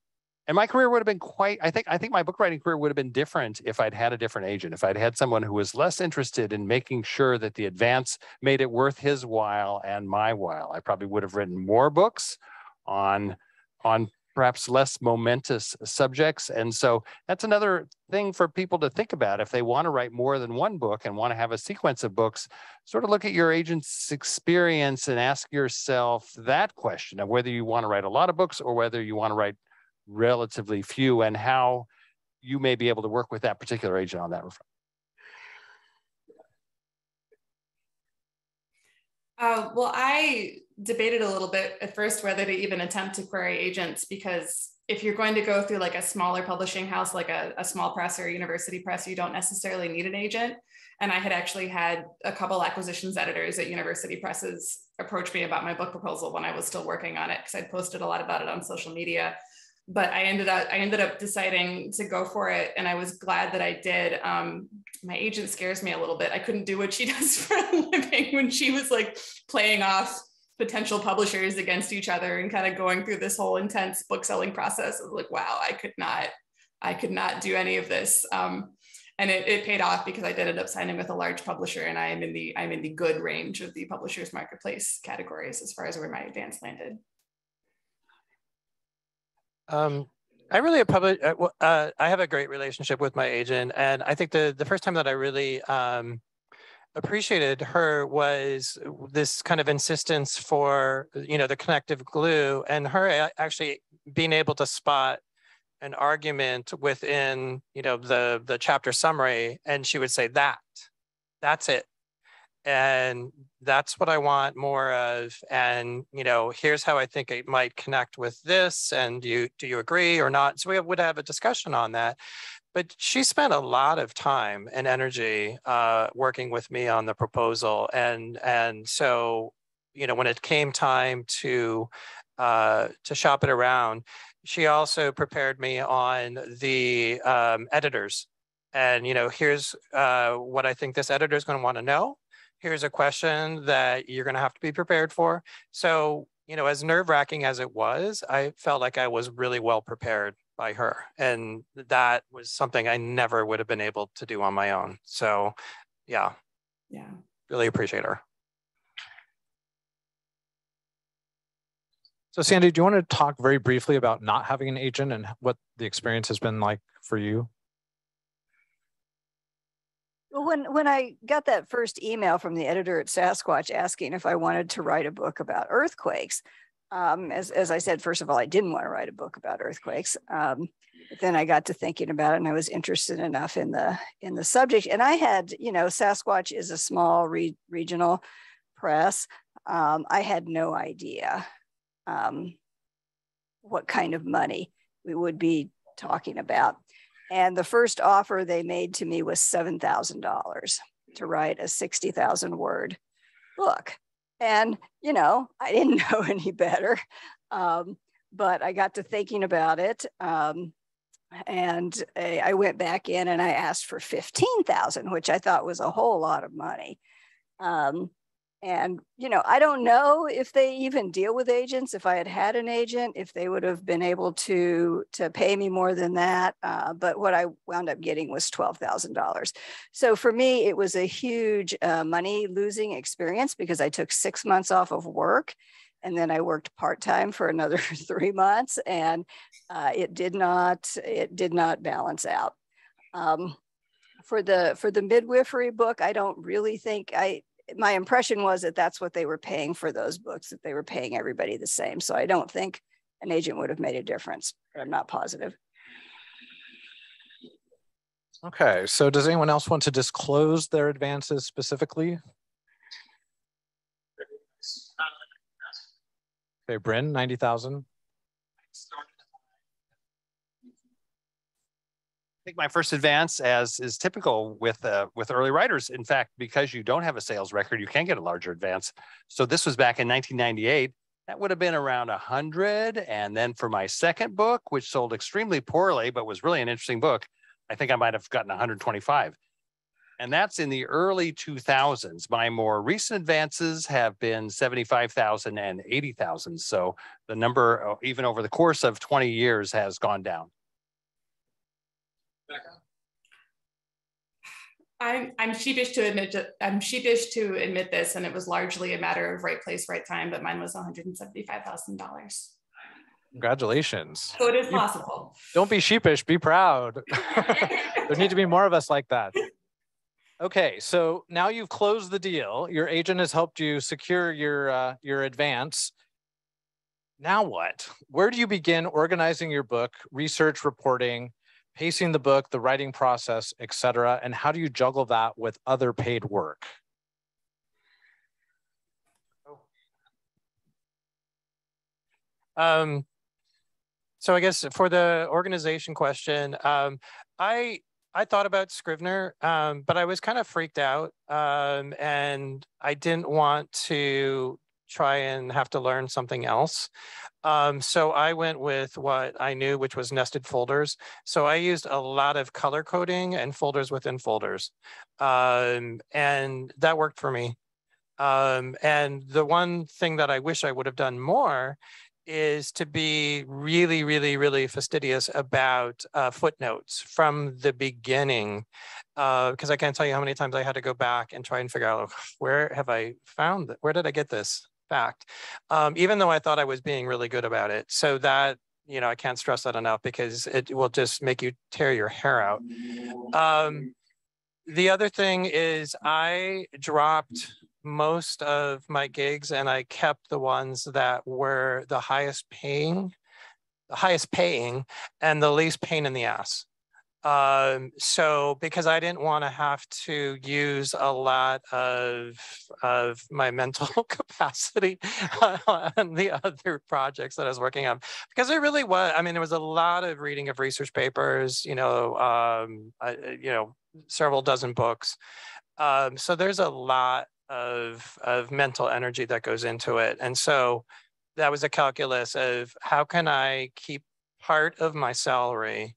and my career would have been quite, I think, I think my book writing career would have been different if I'd had a different agent, if I'd had someone who was less interested in making sure that the advance made it worth his while and my while. I probably would have written more books on on perhaps less momentous subjects. And so that's another thing for people to think about. If they want to write more than one book and want to have a sequence of books, sort of look at your agent's experience and ask yourself that question of whether you want to write a lot of books or whether you want to write relatively few and how you may be able to work with that particular agent on that front. Uh, well, I debated a little bit at first whether to even attempt to query agents because if you're going to go through like a smaller publishing house, like a, a small press or a university press, you don't necessarily need an agent. And I had actually had a couple acquisitions editors at university presses approach me about my book proposal when I was still working on it because I'd posted a lot about it on social media but I ended up I ended up deciding to go for it, and I was glad that I did. Um, my agent scares me a little bit. I couldn't do what she does for a living when she was like playing off potential publishers against each other and kind of going through this whole intense book selling process. Was like, wow, I could not, I could not do any of this. Um, and it, it paid off because I did end up signing with a large publisher, and I am in the I'm in the good range of the publishers marketplace categories as far as where my advance landed. Um, I really a public, uh, uh, I have a great relationship with my agent, and I think the the first time that I really um, appreciated her was uh, this kind of insistence for uh, you know the connective glue, and her actually being able to spot an argument within you know the the chapter summary, and she would say that that's it and that's what I want more of. And you know, here's how I think it might connect with this. And do you do you agree or not? So we would have a discussion on that. But she spent a lot of time and energy uh, working with me on the proposal, and and so you know when it came time to uh, to shop it around, she also prepared me on the um, editors. And you know here's uh, what i think this editor is going to want to know. Here's a question that you're going to have to be prepared for. So, you know, as nerve wracking as it was, I felt like I was really well prepared by her. And that was something I never would have been able to do on my own. So, yeah. Yeah. Really appreciate her. So Sandi, do you want to talk very briefly about not having an agent and what the experience has been like for you? when when I got that first email from the editor at Sasquatch asking if I wanted to write a book about earthquakes, um, as as I said, first of all, I didn't want to write a book about earthquakes. Um, but then I got to thinking about it, and I was interested enough in the in the subject. And I had, you know, Sasquatch is a small re- regional press. Um, I had no idea um, what kind of money we would be talking about. And the first offer they made to me was $7,000 to write a 60,000 word book. And, you know, I didn't know any better. Um, but I got to thinking about it. Um, and I went back in and I asked for 15,000, which I thought was a whole lot of money. Um, and, you know, I don't know if they even deal with agents. If I had had an agent, if they would have been able to, to pay me more than that. Uh, but what I wound up getting was $12,000. So for me, it was a huge uh, money losing experience because I took six months off of work and then I worked part-time for another three months and uh, it did not, it did not balance out. Um, for the for the midwifery book, I don't really think I my impression was that that's what they were paying for those books, that they were paying everybody the same. So I don't think an agent would have made a difference, but I'm not positive. Okay, so does anyone else want to disclose their advances specifically? Okay, Bryn, 90,000 my first advance, as is typical with uh, with early writers, in fact, because you don't have a sales record, you can get a larger advance. So this was back in 1998. That would have been around 100. And then for my second book, which sold extremely poorly, but was really an interesting book, I think I might have gotten 125. And that's in the early 2000s. My more recent advances have been 75,000 and 80,000. So the number, uh, even over the course of 20 years, has gone down. I'm I'm sheepish to admit I'm sheepish to admit this, and it was largely a matter of right place, right time. But mine was one hundred and seventy five thousand dollars. Congratulations. So it is possible. don't be sheepish. Be proud. there need to be more of us like that. Okay, so now you've closed the deal. Your agent has helped you secure your uh, your advance. Now what? Where do you begin organizing your book, research, reporting, pacing the book, the writing process, etc., and how do you juggle that with other paid work? Um, so I guess for the organization question, um, I I thought about Scrivener, um, but I was kind of freaked out, um, and I didn't want to try and have to learn something else. Um, so I went with what I knew, which was nested folders. So I used a lot of color coding and folders within folders. Um, and that worked for me. Um, and the one thing that I wish I would have done more is to be really, really, really fastidious about uh, footnotes from the beginning, because uh, I can't tell you how many times I had to go back and try and figure out where have I found? Where did I get this? Fact, um, even though I thought I was being really good about it. So that you know, I can't stress that enough because it will just make you tear your hair out. Um, the other thing is I dropped most of my gigs and I kept the ones that were the highest paying, the highest paying and the least pain in the ass. Um, so because I didn't want to have to use a lot of of my mental capacity on the other projects that I was working on, because there really was. I mean, there was a lot of reading of research papers. You know, um, I, you know, several dozen books. Um, so there's a lot of of mental energy that goes into it, and so that was a calculus of how can I keep part of my salary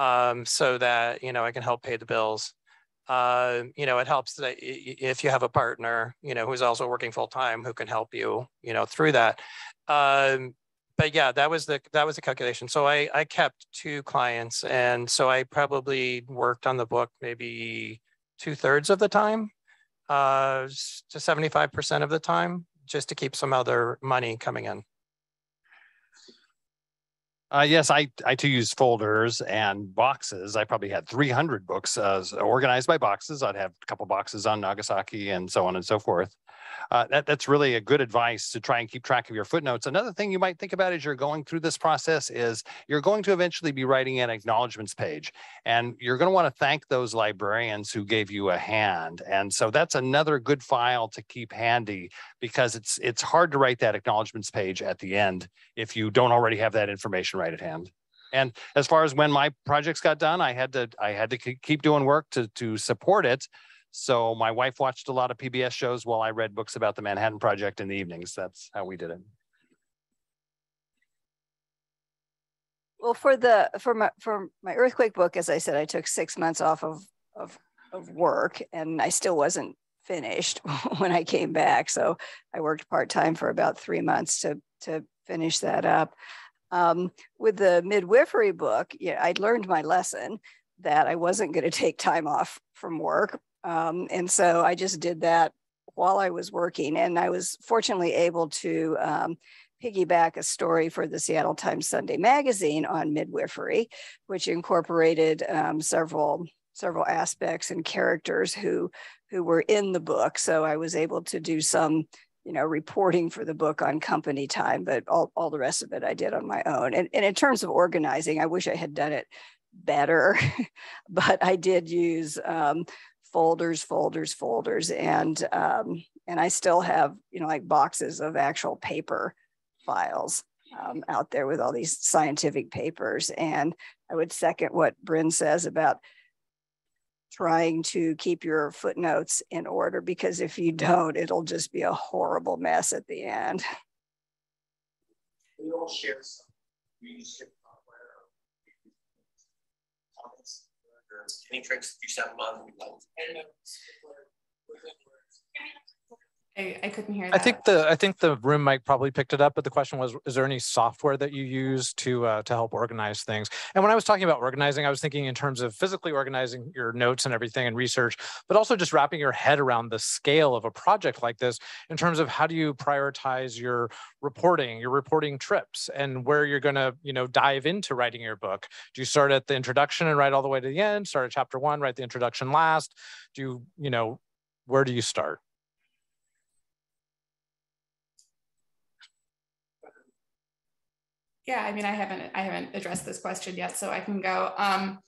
um, so that you know I can help pay the bills. Uh, you know, it helps that if you have a partner, you know, who's also working full time, who can help you, you know, through that. Um, but yeah, that was the that was the calculation. So I I kept two clients, and so I probably worked on the book maybe two thirds of the time, uh, to seventy five percent of the time, just to keep some other money coming in. Uh, yes, I, I too use folders and boxes. I probably had 300 books uh, organized by boxes. I'd have a couple boxes on Nagasaki and so on and so forth. Uh, that, that's really a good advice to try and keep track of your footnotes. Another thing you might think about as you're going through this process is you're going to eventually be writing an acknowledgments page, and you're going to want to thank those librarians who gave you a hand. And so that's another good file to keep handy because it's it's hard to write that acknowledgments page at the end if you don't already have that information right at hand. And as far as when my projects got done, I had to I had to keep doing work to to support it. So my wife watched a lot of PBS shows while I read books about the Manhattan Project in the evenings. That's how we did it. Well, for the for my for my earthquake book, as I said, I took six months off of of of work, and I still wasn't finished when I came back. So I worked part time for about three months to to finish that up. Um, with the midwifery book, yeah, I'd learned my lesson that I wasn't going to take time off from work um, and so I just did that while I was working. And I was fortunately able to um, piggyback a story for the Seattle Times Sunday Magazine on midwifery, which incorporated um, several several aspects and characters who who were in the book. So I was able to do some you know reporting for the book on company time but all, all the rest of it i did on my own and, and in terms of organizing i wish i had done it better but i did use um, folders, folders, folders, and um, and I still have you know like boxes of actual paper files um, out there with all these scientific papers. And I would second what Bryn says about trying to keep your footnotes in order because if you don't, it'll just be a horrible mess at the end. We all share some any tricks you set them I, I couldn't hear that. I think the I think the room mic probably picked it up, but the question was: Is there any software that you use to uh, to help organize things? And when I was talking about organizing, I was thinking in terms of physically organizing your notes and everything and research, but also just wrapping your head around the scale of a project like this in terms of how do you prioritize your reporting, your reporting trips, and where you're going to you know dive into writing your book. Do you start at the introduction and write all the way to the end? Start at chapter one, write the introduction last. Do you you know where do you start? Yeah, I mean, I haven't I haven't addressed this question yet, so I can go. Um,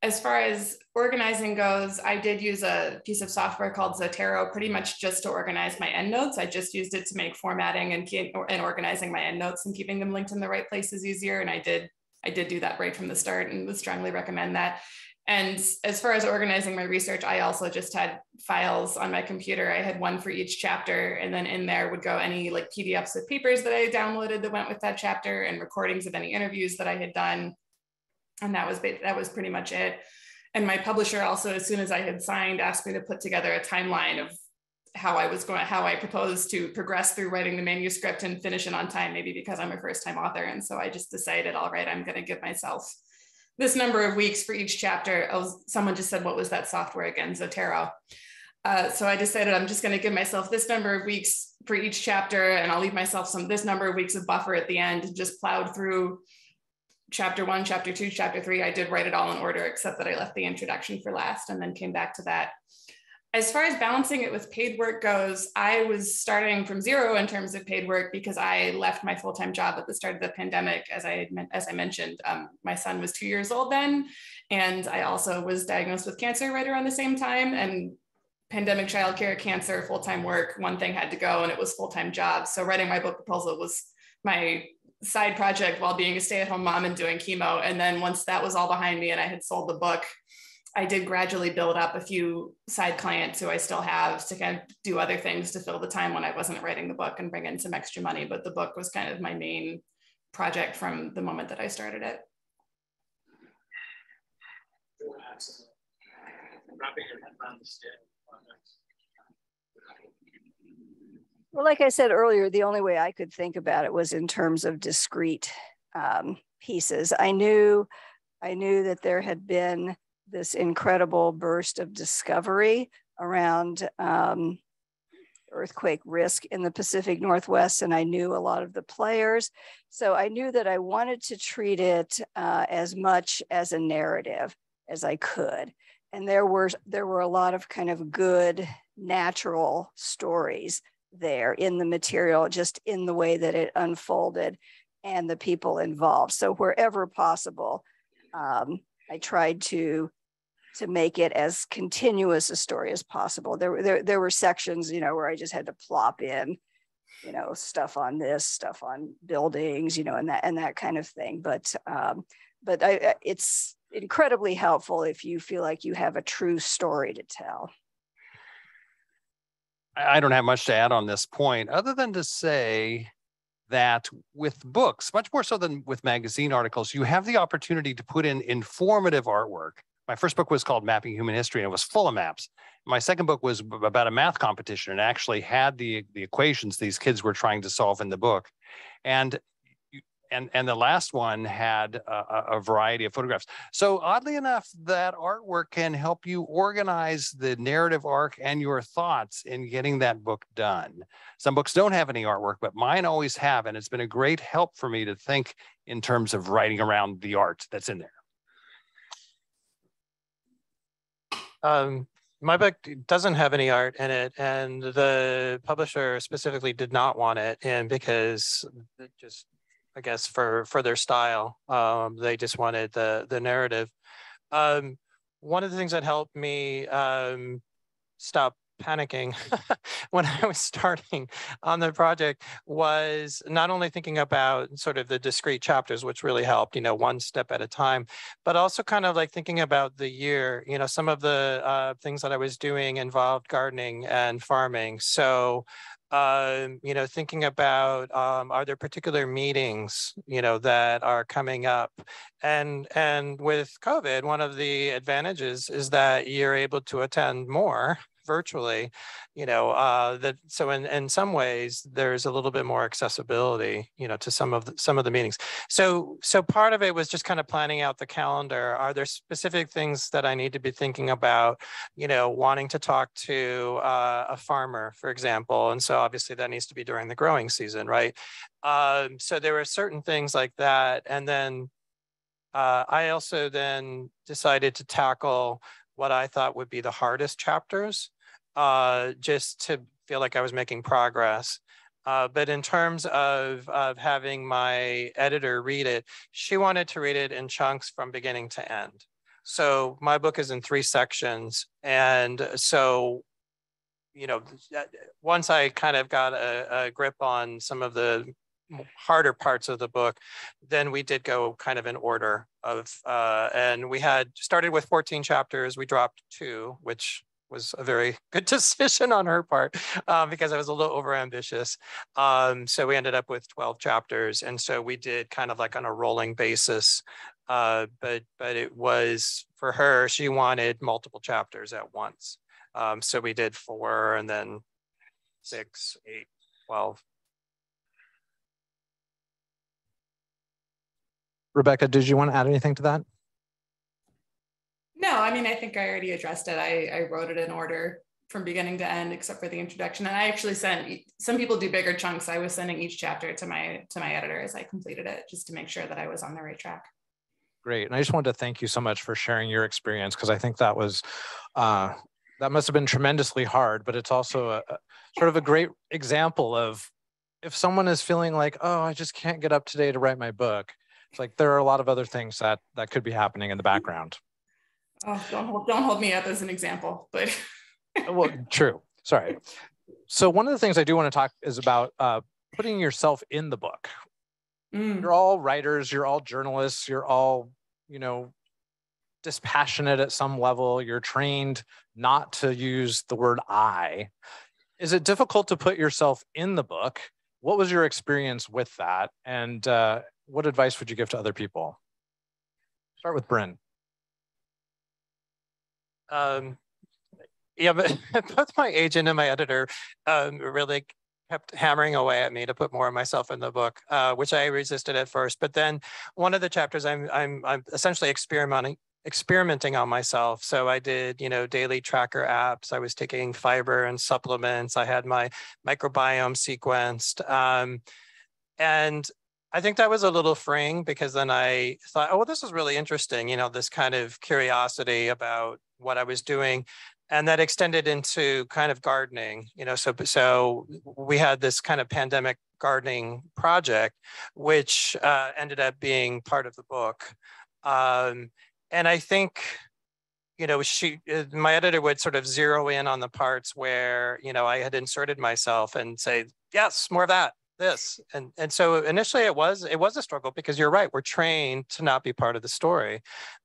as far as organizing goes, I did use a piece of software called Zotero pretty much just to organize my endnotes. I just used it to make formatting and, and organizing my endnotes and keeping them linked in the right places easier. And I did I did do that right from the start and would strongly recommend that. And as far as organizing my research, I also just had files on my computer. I had one for each chapter, and then in there would go any like PDFs of papers that I downloaded that went with that chapter, and recordings of any interviews that I had done. And that was that was pretty much it. And my publisher also, as soon as I had signed, asked me to put together a timeline of how I was going, how I proposed to progress through writing the manuscript and finish it on time, maybe because I'm a first time author. And so I just decided, all right, I'm going to give myself this number of weeks for each chapter. Someone just said, what was that software again? Zotero. Uh, so I decided I'm just going to give myself this number of weeks for each chapter, and I'll leave myself some this number of weeks of buffer at the end, and just plowed through chapter one, chapter two, chapter three, I did write it all in order, except that I left the introduction for last and then came back to that. As far as balancing it with paid work goes, I was starting from zero in terms of paid work because I left my full-time job at the start of the pandemic. As I as I mentioned, um, my son was two years old then, and I also was diagnosed with cancer right around the same time. And pandemic childcare, cancer, full-time work, one thing had to go, and it was full-time job. So writing my book proposal was my side project while being a stay-at-home mom and doing chemo. And then once that was all behind me and I had sold the book, I did gradually build up a few side clients who I still have to kind of do other things to fill the time when I wasn't writing the book and bring in some extra money. But the book was kind of my main project from the moment that I started it. Well, like I said earlier, the only way I could think about it was in terms of discrete um, pieces. I knew, I knew that there had been this incredible burst of discovery around um, earthquake risk in the Pacific Northwest, and I knew a lot of the players. So I knew that I wanted to treat it uh, as much as a narrative as I could. And there were there were a lot of kind of good natural stories there in the material, just in the way that it unfolded and the people involved. So wherever possible, um, I tried to to make it as continuous a story as possible. There, there, there were sections, you know, where I just had to plop in, you know, stuff on this, stuff on buildings, you know, and that and that kind of thing. But um, but I, it's incredibly helpful if you feel like you have a true story to tell. I don't have much to add on this point other than to say that with books, much more so than with magazine articles, you have the opportunity to put in informative artwork. My first book was called Mapping Human History and it was full of maps. My second book was about a math competition and actually had the, the equations these kids were trying to solve in the book. And and and the last one had a, a, variety of photographs. So oddly enough, that artwork can help you organize the narrative arc and your thoughts in getting that book done. Some books don't have any artwork, but mine always have, and it's been a great help for me to think in terms of writing around the art that's in there. Um, my book doesn't have any art in it, and the publisher specifically did not want it and because it just I guess, for for their style. Um, they just wanted the the narrative. Um, one of the things that helped me um, stop panicking when I was starting on the project was not only thinking about sort of the discrete chapters, which really helped, you know, one step at a time, but also kind of like thinking about the year. You know, some of the uh, things that I was doing involved gardening and farming. So um, you know, thinking about um, are there particular meetings, you know, that are coming up, and and with COVID, one of the advantages is that you're able to attend more virtually, you know, uh, that so in, in some ways there's a little bit more accessibility, you know, to some of the, some of the meetings. So so part of it was just kind of planning out the calendar. Are there specific things that I need to be thinking about, you know, wanting to talk to uh, a farmer, for example, and so obviously that needs to be during the growing season, right? Um, so there were certain things like that, and then uh, I also then decided to tackle what I thought would be the hardest chapters uh, just to feel like I was making progress. Uh, but in terms of, of having my editor read it, she wanted to read it in chunks from beginning to end. So my book is in three sections. And so, you know, once I kind of got a, a grip on some of the harder parts of the book, then we did go kind of in order of, uh, and we had started with 14 chapters. We dropped two, which was a very good decision on her part um, because I was a little overambitious. Um, so we ended up with 12 chapters. And so we did kind of like on a rolling basis. Uh, but but it was for her, she wanted multiple chapters at once. Um, so we did four and then six, eight, 12. Rebecca, did you want to add anything to that? No, I mean, I think I already addressed it. I, I wrote it in order from beginning to end, except for the introduction. And I actually sent some people do bigger chunks. I was sending each chapter to my to my editor as I completed it, just to make sure that I was on the right track. Great. And I just wanted to thank you so much for sharing your experience because I think that was uh, that must have been tremendously hard, but it's also a, a, sort of a great example of if someone is feeling like, oh, I just can't get up today to write my book. It's like there are a lot of other things that that could be happening in the background. Oh, don't hold, don't hold me up as an example, but well, true. Sorry. So one of the things I do want to talk is about uh, putting yourself in the book. Mm. You're all writers. You're all journalists. You're all, you know, dispassionate at some level. You're trained not to use the word I. Is it difficult to put yourself in the book? What was your experience with that? And uh, what advice would you give to other people? Start with Bryn. Um, yeah, but both my agent and my editor um, really kept hammering away at me to put more of myself in the book, uh, which I resisted at first. But then one of the chapters, I'm I'm I'm essentially experimenting experimenting on myself. So I did, you know, daily tracker apps. I was taking fiber and supplements. I had my microbiome sequenced. Um, and I think that was a little freeing because then I thought, oh, well, this is really interesting, you know, this kind of curiosity about what I was doing. And that extended into kind of gardening, you know, so so we had this kind of pandemic gardening project, which uh, ended up being part of the book. Um, and I think, you know, she, uh, my editor would sort of zero in on the parts where, you know, I had inserted myself and say, yes, more of that, this. And, and so initially it was, it was a struggle because you're right. We're trained to not be part of the story,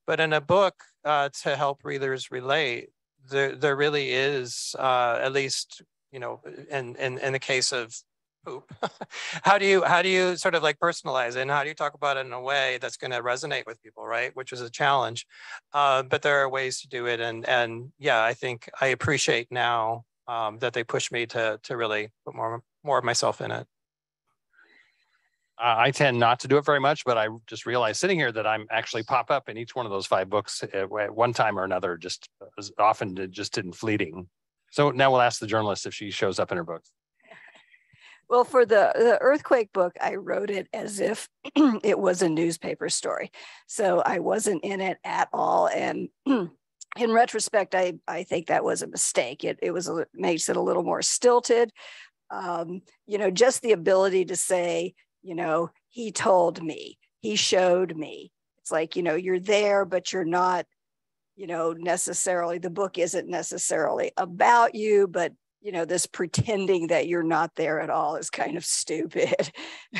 but in a book uh, to help readers relate, there, there really is, uh, at least, you know, in, in, in the case of poop. How do you how do you sort of like personalize it and how do you talk about it in a way that's going to resonate with people right? Which is a challenge uh, but there are ways to do it and and yeah i think i appreciate now um, that they push me to to really put more more of myself in it uh, I tend not to do it very much, but I just realized sitting here that I'm actually pop up in each one of those five books at one time or another, just as often just in fleeting. So now we'll ask the journalist if she shows up in her book. Well, for the, the earthquake book, I wrote it as if it was a newspaper story. So I wasn't in it at all. And in retrospect, I, I think that was a mistake. It, it was makes it a little more stilted. Um, you know, just the ability to say, you know, he told me, he showed me. It's like, you know, you're there, but you're not, you know, necessarily, the book isn't necessarily about you, but you know, this pretending that you're not there at all is kind of stupid.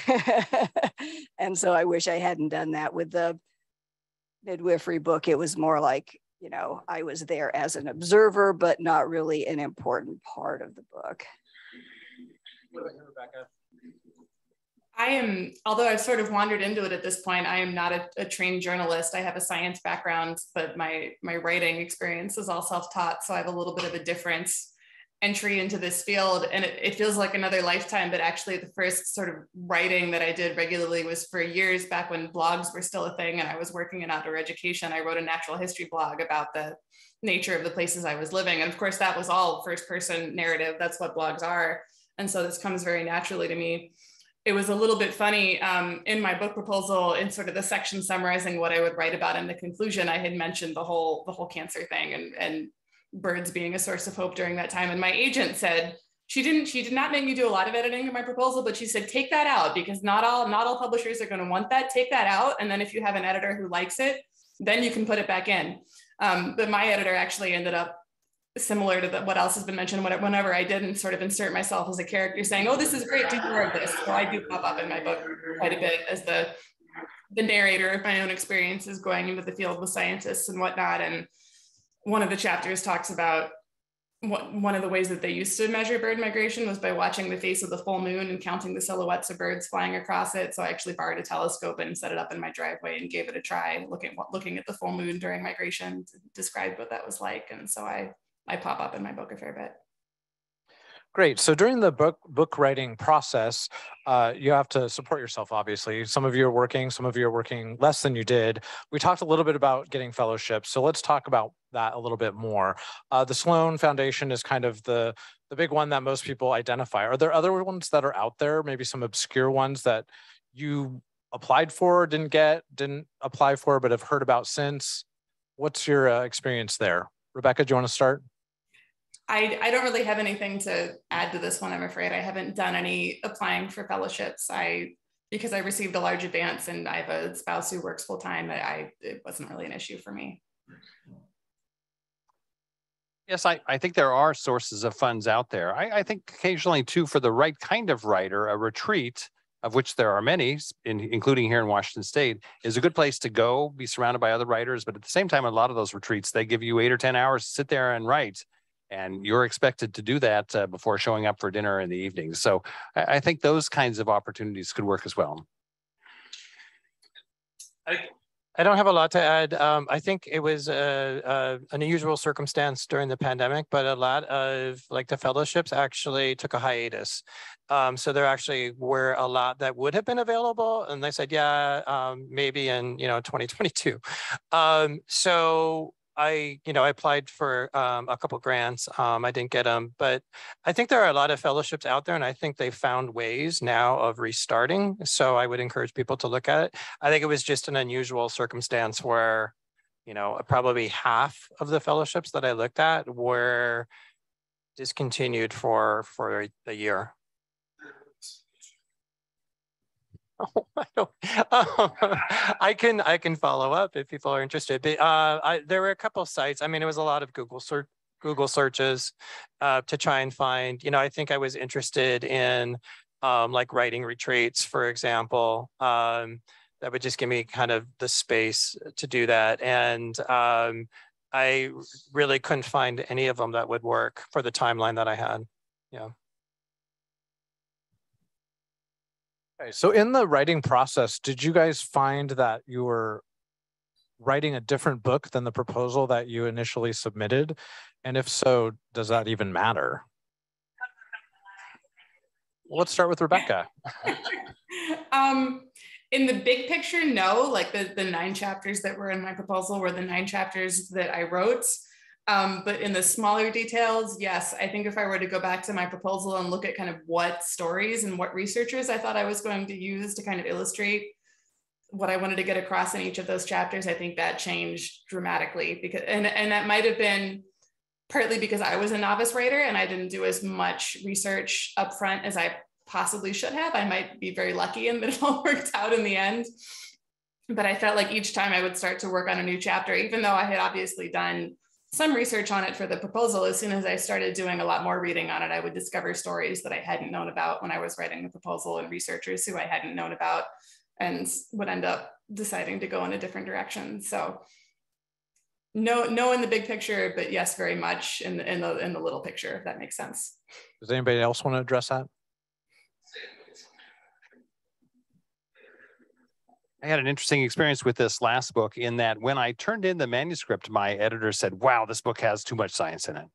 and so I wish I hadn't done that with the midwifery book. It was more like, you know, I was there as an observer, but not really an important part of the book. Rebecca? I am, although I've sort of wandered into it at this point, I am not a, a, trained journalist. I have a science background, but my my writing experience is all self-taught. So I have a little bit of a difference entry into this field. And it, it, feels like another lifetime but actually the first sort of writing that i did regularly was for years back when blogs were still a thing and i was working in outdoor education. I wrote a natural history blog about the nature of the places i was living. And of course that was all first person narrative. That's what blogs are. And so this comes very naturally to me it was a little bit funny um, in my book proposal in sort of the section summarizing what i would write about in the conclusion i had mentioned the whole the whole cancer thing and and birds being a source of hope during that time. And my agent said, she didn't she did not make me do a lot of editing in my proposal but she said take that out because not all not all publishers are going to want that take that out and then if you have an editor who likes it then you can put it back in um, but my editor actually ended up similar to the, what else has been mentioned whenever i didn't sort of insert myself as a character saying oh this is great do more of this so i do pop up in my book quite a bit as the the narrator of my own experiences going into the field with scientists and whatnot and one of the chapters talks about what, one of the ways that they used to measure bird migration was by watching the face of the full moon and counting the silhouettes of birds flying across it. So I actually borrowed a telescope and set it up in my driveway and gave it a try, looking looking at the full moon during migration described what that was like. And so I I pop up in my book a fair bit. Great. So during the book book writing process, uh, you have to support yourself. Obviously, some of you are working, some of you are working less than you did. We talked a little bit about getting fellowships, so let's talk about that a little bit more. Uh, the Sloan Foundation is kind of the the big one that most people identify. Are there other ones that are out there? Maybe some obscure ones that you applied for, didn't get, didn't apply for, but have heard about since. What's your uh, experience there? Rebecca, do you want to start? I, I don't really have anything to add to this one, I'm afraid. I haven't done any applying for fellowships. I because I received a large advance and I have a spouse who works full time, I it wasn't really an issue for me. Yes, I, I think there are sources of funds out there. I, I think occasionally too, for the right kind of writer, a retreat, of which there are many, in, including here in Washington State, is a good place to go, be surrounded by other writers. But at the same time, a lot of those retreats, they give you eight or 10 hours to sit there and write. And you're expected to do that uh, before showing up for dinner in the evening. So I, I think those kinds of opportunities could work as well. I, I don't have a lot to add. Um, I think it was a, a, an unusual circumstance during the pandemic, but a lot of like the fellowships actually took a hiatus. Um, so there actually were a lot that would have been available, and they said, yeah, um, maybe in you know 2022. Um, so I, you know, I applied for um, a couple grants. Um, I didn't get them, but I think there are a lot of fellowships out there, and I think they found ways now of restarting. So I would encourage people to look at it. I think it was just an unusual circumstance where, you know, probably half of the fellowships that I looked at were discontinued for for a year. Oh, I, can I can follow up if people are interested. But uh, I, there were a couple sites. I mean, it was a lot of Google search Google searches uh, to try and find. You know, I think I was interested in um, like writing retreats, for example. Um, that would just give me kind of the space to do that, and um, I really couldn't find any of them that would work for the timeline that I had. Yeah. Okay, so in the writing process, did you guys find that you were writing a different book than the proposal that you initially submitted? And if so, does that even matter? Well, let's start with Rebecca. um, in the big picture, no, like the, the nine chapters that were in my proposal were the nine chapters that I wrote. Um, but in the smaller details, yes, I think if I were to go back to my proposal and look at kind of what stories and what researchers I thought I was going to use to kind of illustrate what I wanted to get across in each of those chapters, I think that changed dramatically because, and, and that might have been partly because I was a novice writer and I didn't do as much research upfront as I possibly should have. I might be very lucky in that it all worked out in the end. But I felt like each time I would start to work on a new chapter, even though I had obviously done some research on it for the proposal, as soon as I started doing a lot more reading on it, I would discover stories that I hadn't known about when I was writing the proposal and researchers who I hadn't known about and would end up deciding to go in a different direction. So no, no in the big picture, but yes, very much in the, in the, in the little picture, if that makes sense. Does anybody else want to address that? I had an interesting experience with this last book in that when I turned in the manuscript, my editor said, Wow, this book has too much science in it.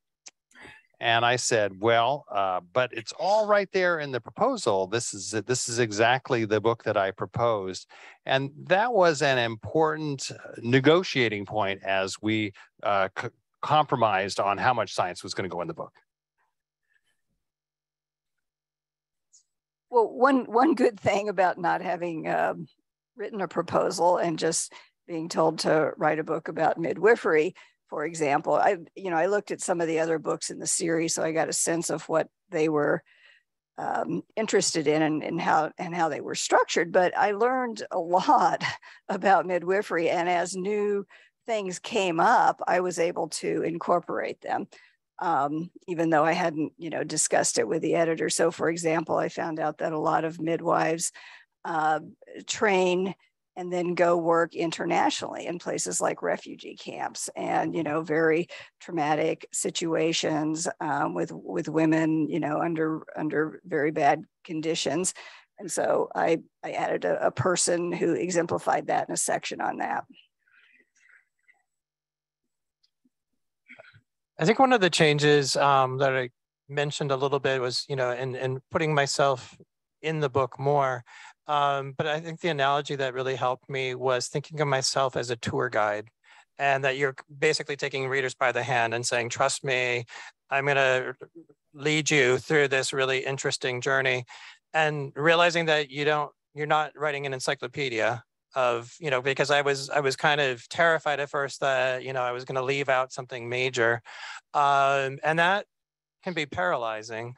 And I said, Well, uh, but it's all right there in the proposal. This is this is exactly the book that I proposed, and that was an important uh, negotiating point as we uh, compromised on how much science was going to go in the book. Well, one one good thing about not having um, written a proposal and just being told to write a book about midwifery, for example. I, you know, I looked at some of the other books in the series, so I got a sense of what they were um, interested in and, and how and how they were structured. But I learned a lot about midwifery, and as new things came up, I was able to incorporate them. Um, even though I hadn't, you know, discussed it with the editor. So, for example, I found out that a lot of midwives uh, train and then go work internationally in places like refugee camps and you know very traumatic situations um, with with women you know under under very bad conditions. And so i i added a, a person who exemplified that in a section on that. I think one of the changes um, that i mentioned a little bit was you know and in putting myself in the book more um, but I think the analogy that really helped me was thinking of myself as a tour guide and that you're basically taking readers by the hand and saying, trust me, I'm going to lead you through this really interesting journey and realizing that you don't, you're not writing an encyclopedia of you know because i was i was kind of terrified at first that you know i was going to leave out something major. Um, and that can be paralyzing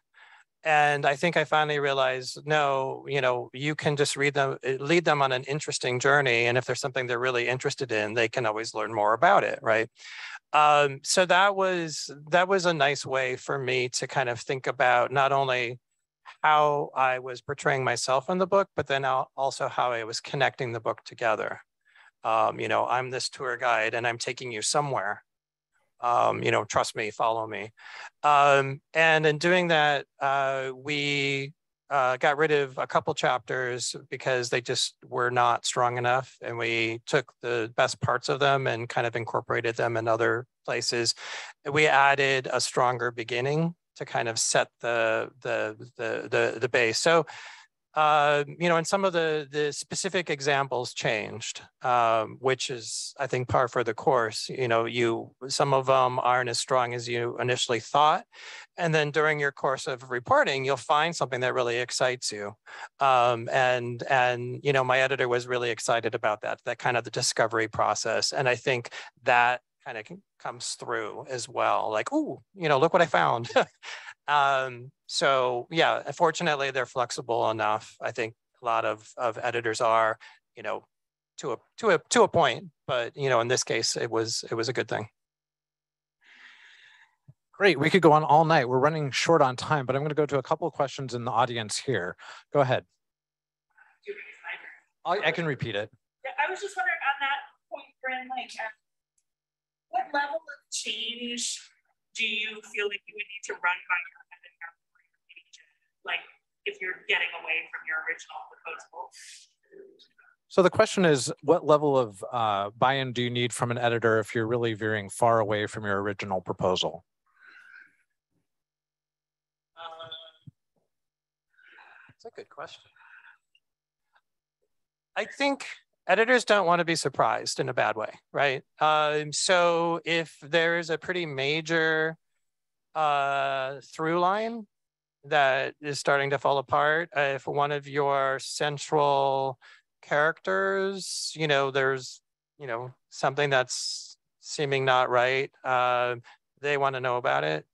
and i think i finally realized no you know you can just read them eh, lead them on an interesting journey and if there's something they're really interested in they can always learn more about it right um, so that was that was a nice way for me to kind of think about not only how I was portraying myself in the book, but then also how I was connecting the book together. Um, you know, I'm this tour guide and I'm taking you somewhere. Um, you know, trust me, follow me. Um, and in doing that, uh, we uh, got rid of a couple chapters because they just were not strong enough. And we took the best parts of them and kind of incorporated them in other places. We added a stronger beginning to kind of set the the the the, the base. So uh, you know, and some of the the specific examples changed, um, which is I think par for the course. You know, you some of them aren't as strong as you initially thought, and then during your course of reporting, you'll find something that really excites you. Um, and and you know, my editor was really excited about that, that kind of the discovery process, and I think that kind of comes through as well. Like, oh, you know, look what I found. um, so yeah, fortunately, they're flexible enough. I think a lot of of editors are, you know, to a to a to a point. But you know, in this case, it was it was a good thing. Great. We could go on all night. We're running short on time, but I'm going to go to a couple of questions in the audience here. Go ahead. I, I can repeat it. Yeah, I was just wondering on that point, Bryn, like, what level of change do you feel like you would need to run by your editor like if you're getting away from your original proposal? So the question is, what level of uh, buy-in do you need from an editor if you're really veering far away from your original proposal? That's a good question. I think editors don't want to be surprised in a bad way, right? Um, so if there's a pretty major uh, through line that is starting to fall apart, uh, if one of your central characters, you know, there's, you know, something that's seeming not right, uh, they want to know about it.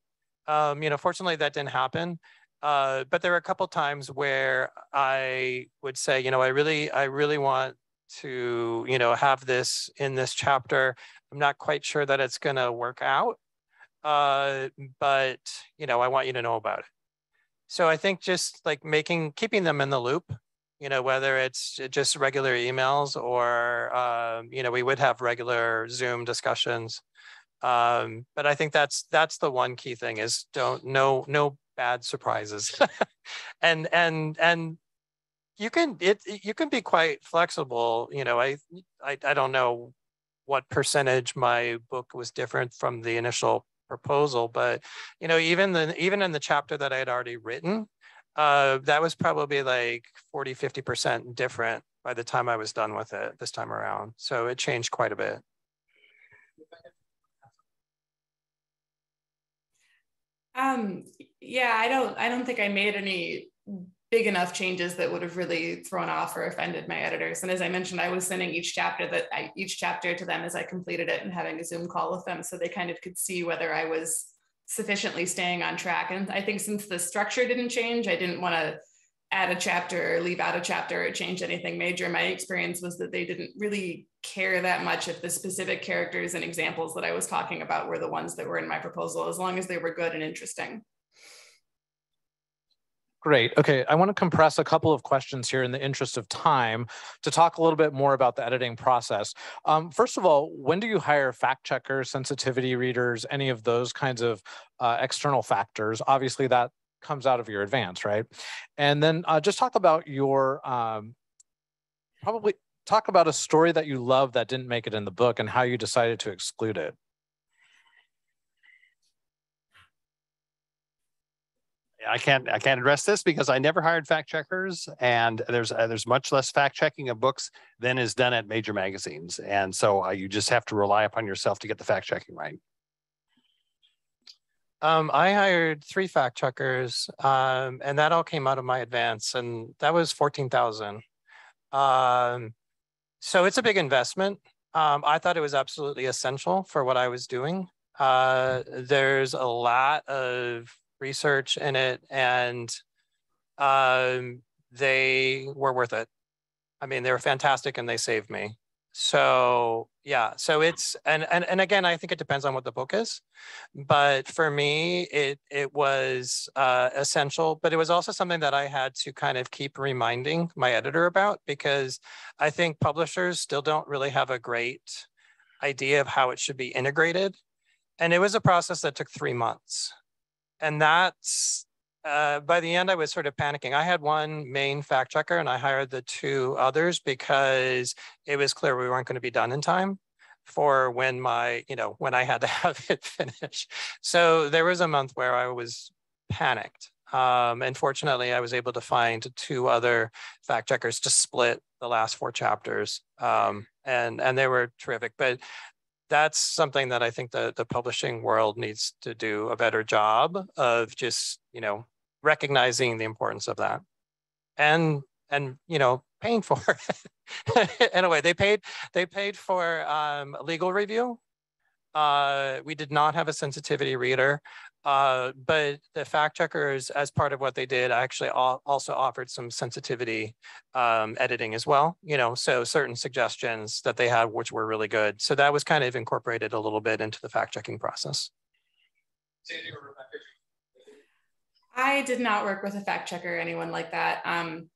Um, you know, fortunately, that didn't happen. Uh, but there were a couple times where I would say, you know, I really, I really want to you know have this in this chapter. I'm not quite sure that it's going to work out uh, but you know i want you to know about it. So i think just like making keeping them in the loop you know whether it's just regular emails or um, you know we would have regular zoom discussions um, but i think that's that's the one key thing is don't no no bad surprises. And and and you can it you can be quite flexible you know I, I i don't know what percentage my book was different from the initial proposal but you know even the even in the chapter that i had already written uh, that was probably like 40 50% different by the time i was done with it this time around. So it changed quite a bit. Um yeah i don't i don't think i made any big enough changes that would have really thrown off or offended my editors. And as I mentioned, I was sending each chapter that I, each chapter to them as I completed it and having a Zoom call with them so they kind of could see whether I was sufficiently staying on track. And I think since the structure didn't change, I didn't want to add a chapter or leave out a chapter or change anything major. My experience was that they didn't really care that much if the specific characters and examples that I was talking about were the ones that were in my proposal, as long as they were good and interesting. Great. Okay, I want to compress a couple of questions here in the interest of time to talk a little bit more about the editing process. Um, first of all, when do you hire fact checkers, sensitivity readers, any of those kinds of uh, external factors? Obviously, that comes out of your advance, right? And then uh, just talk about your um, probably talk about a story that you love that didn't make it in the book and how you decided to exclude it. I can't I can't address this because I never hired fact checkers, and there's uh, there's much less fact checking of books than is done at major magazines, and so uh, you just have to rely upon yourself to get the fact checking right. Um, I hired three fact checkers, um, and that all came out of my advance, and that was fourteen thousand. Um, so it's a big investment. Um, I thought it was absolutely essential for what I was doing. Uh, there's a lot of research in it and um, they were worth it. I mean, they were fantastic and they saved me. So yeah, so it's and and and again, I think it depends on what the book is, but for me, it it was uh, essential. But it was also something that I had to kind of keep reminding my editor about because I think publishers still don't really have a great idea of how it should be integrated, and it was a process that took three months, and that's uh, by the end, I was sort of panicking. I had one main fact checker and I hired the two others because it was clear we weren't going to be done in time for when my, you know, when I had to have it finished. So there was a month where I was panicked. Um, and fortunately, I was able to find two other fact checkers to split the last four chapters. Um, and, and they were terrific. But that's something that I think the, the publishing world needs to do a better job of just, you know, recognizing the importance of that and, and, you know, paying for it. in a way, they paid, they paid for um, legal review. Uh, we did not have a sensitivity reader. Uh, but the fact checkers, as part of what they did, actually also offered some sensitivity um, editing as well. You know, so certain suggestions that they had, which were really good. So that was kind of incorporated a little bit into the fact checking process. I did not work with a fact checker or anyone like that. Um,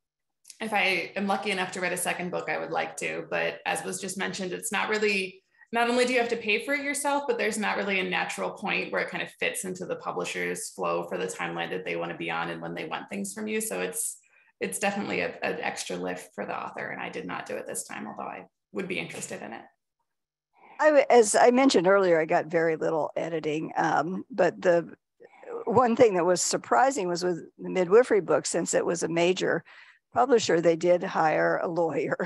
if I am lucky enough to write a second book, I would like to. But as was just mentioned, it's not really not only do you have to pay for it yourself, but there's not really a natural point where it kind of fits into the publisher's flow for the timeline that they want to be on and when they want things from you. So it's it's definitely a, an extra lift for the author. And I did not do it this time, although I would be interested in it. I, as I mentioned earlier, I got very little editing, um, but the one thing that was surprising was with the midwifery book, since it was a major publisher, they did hire a lawyer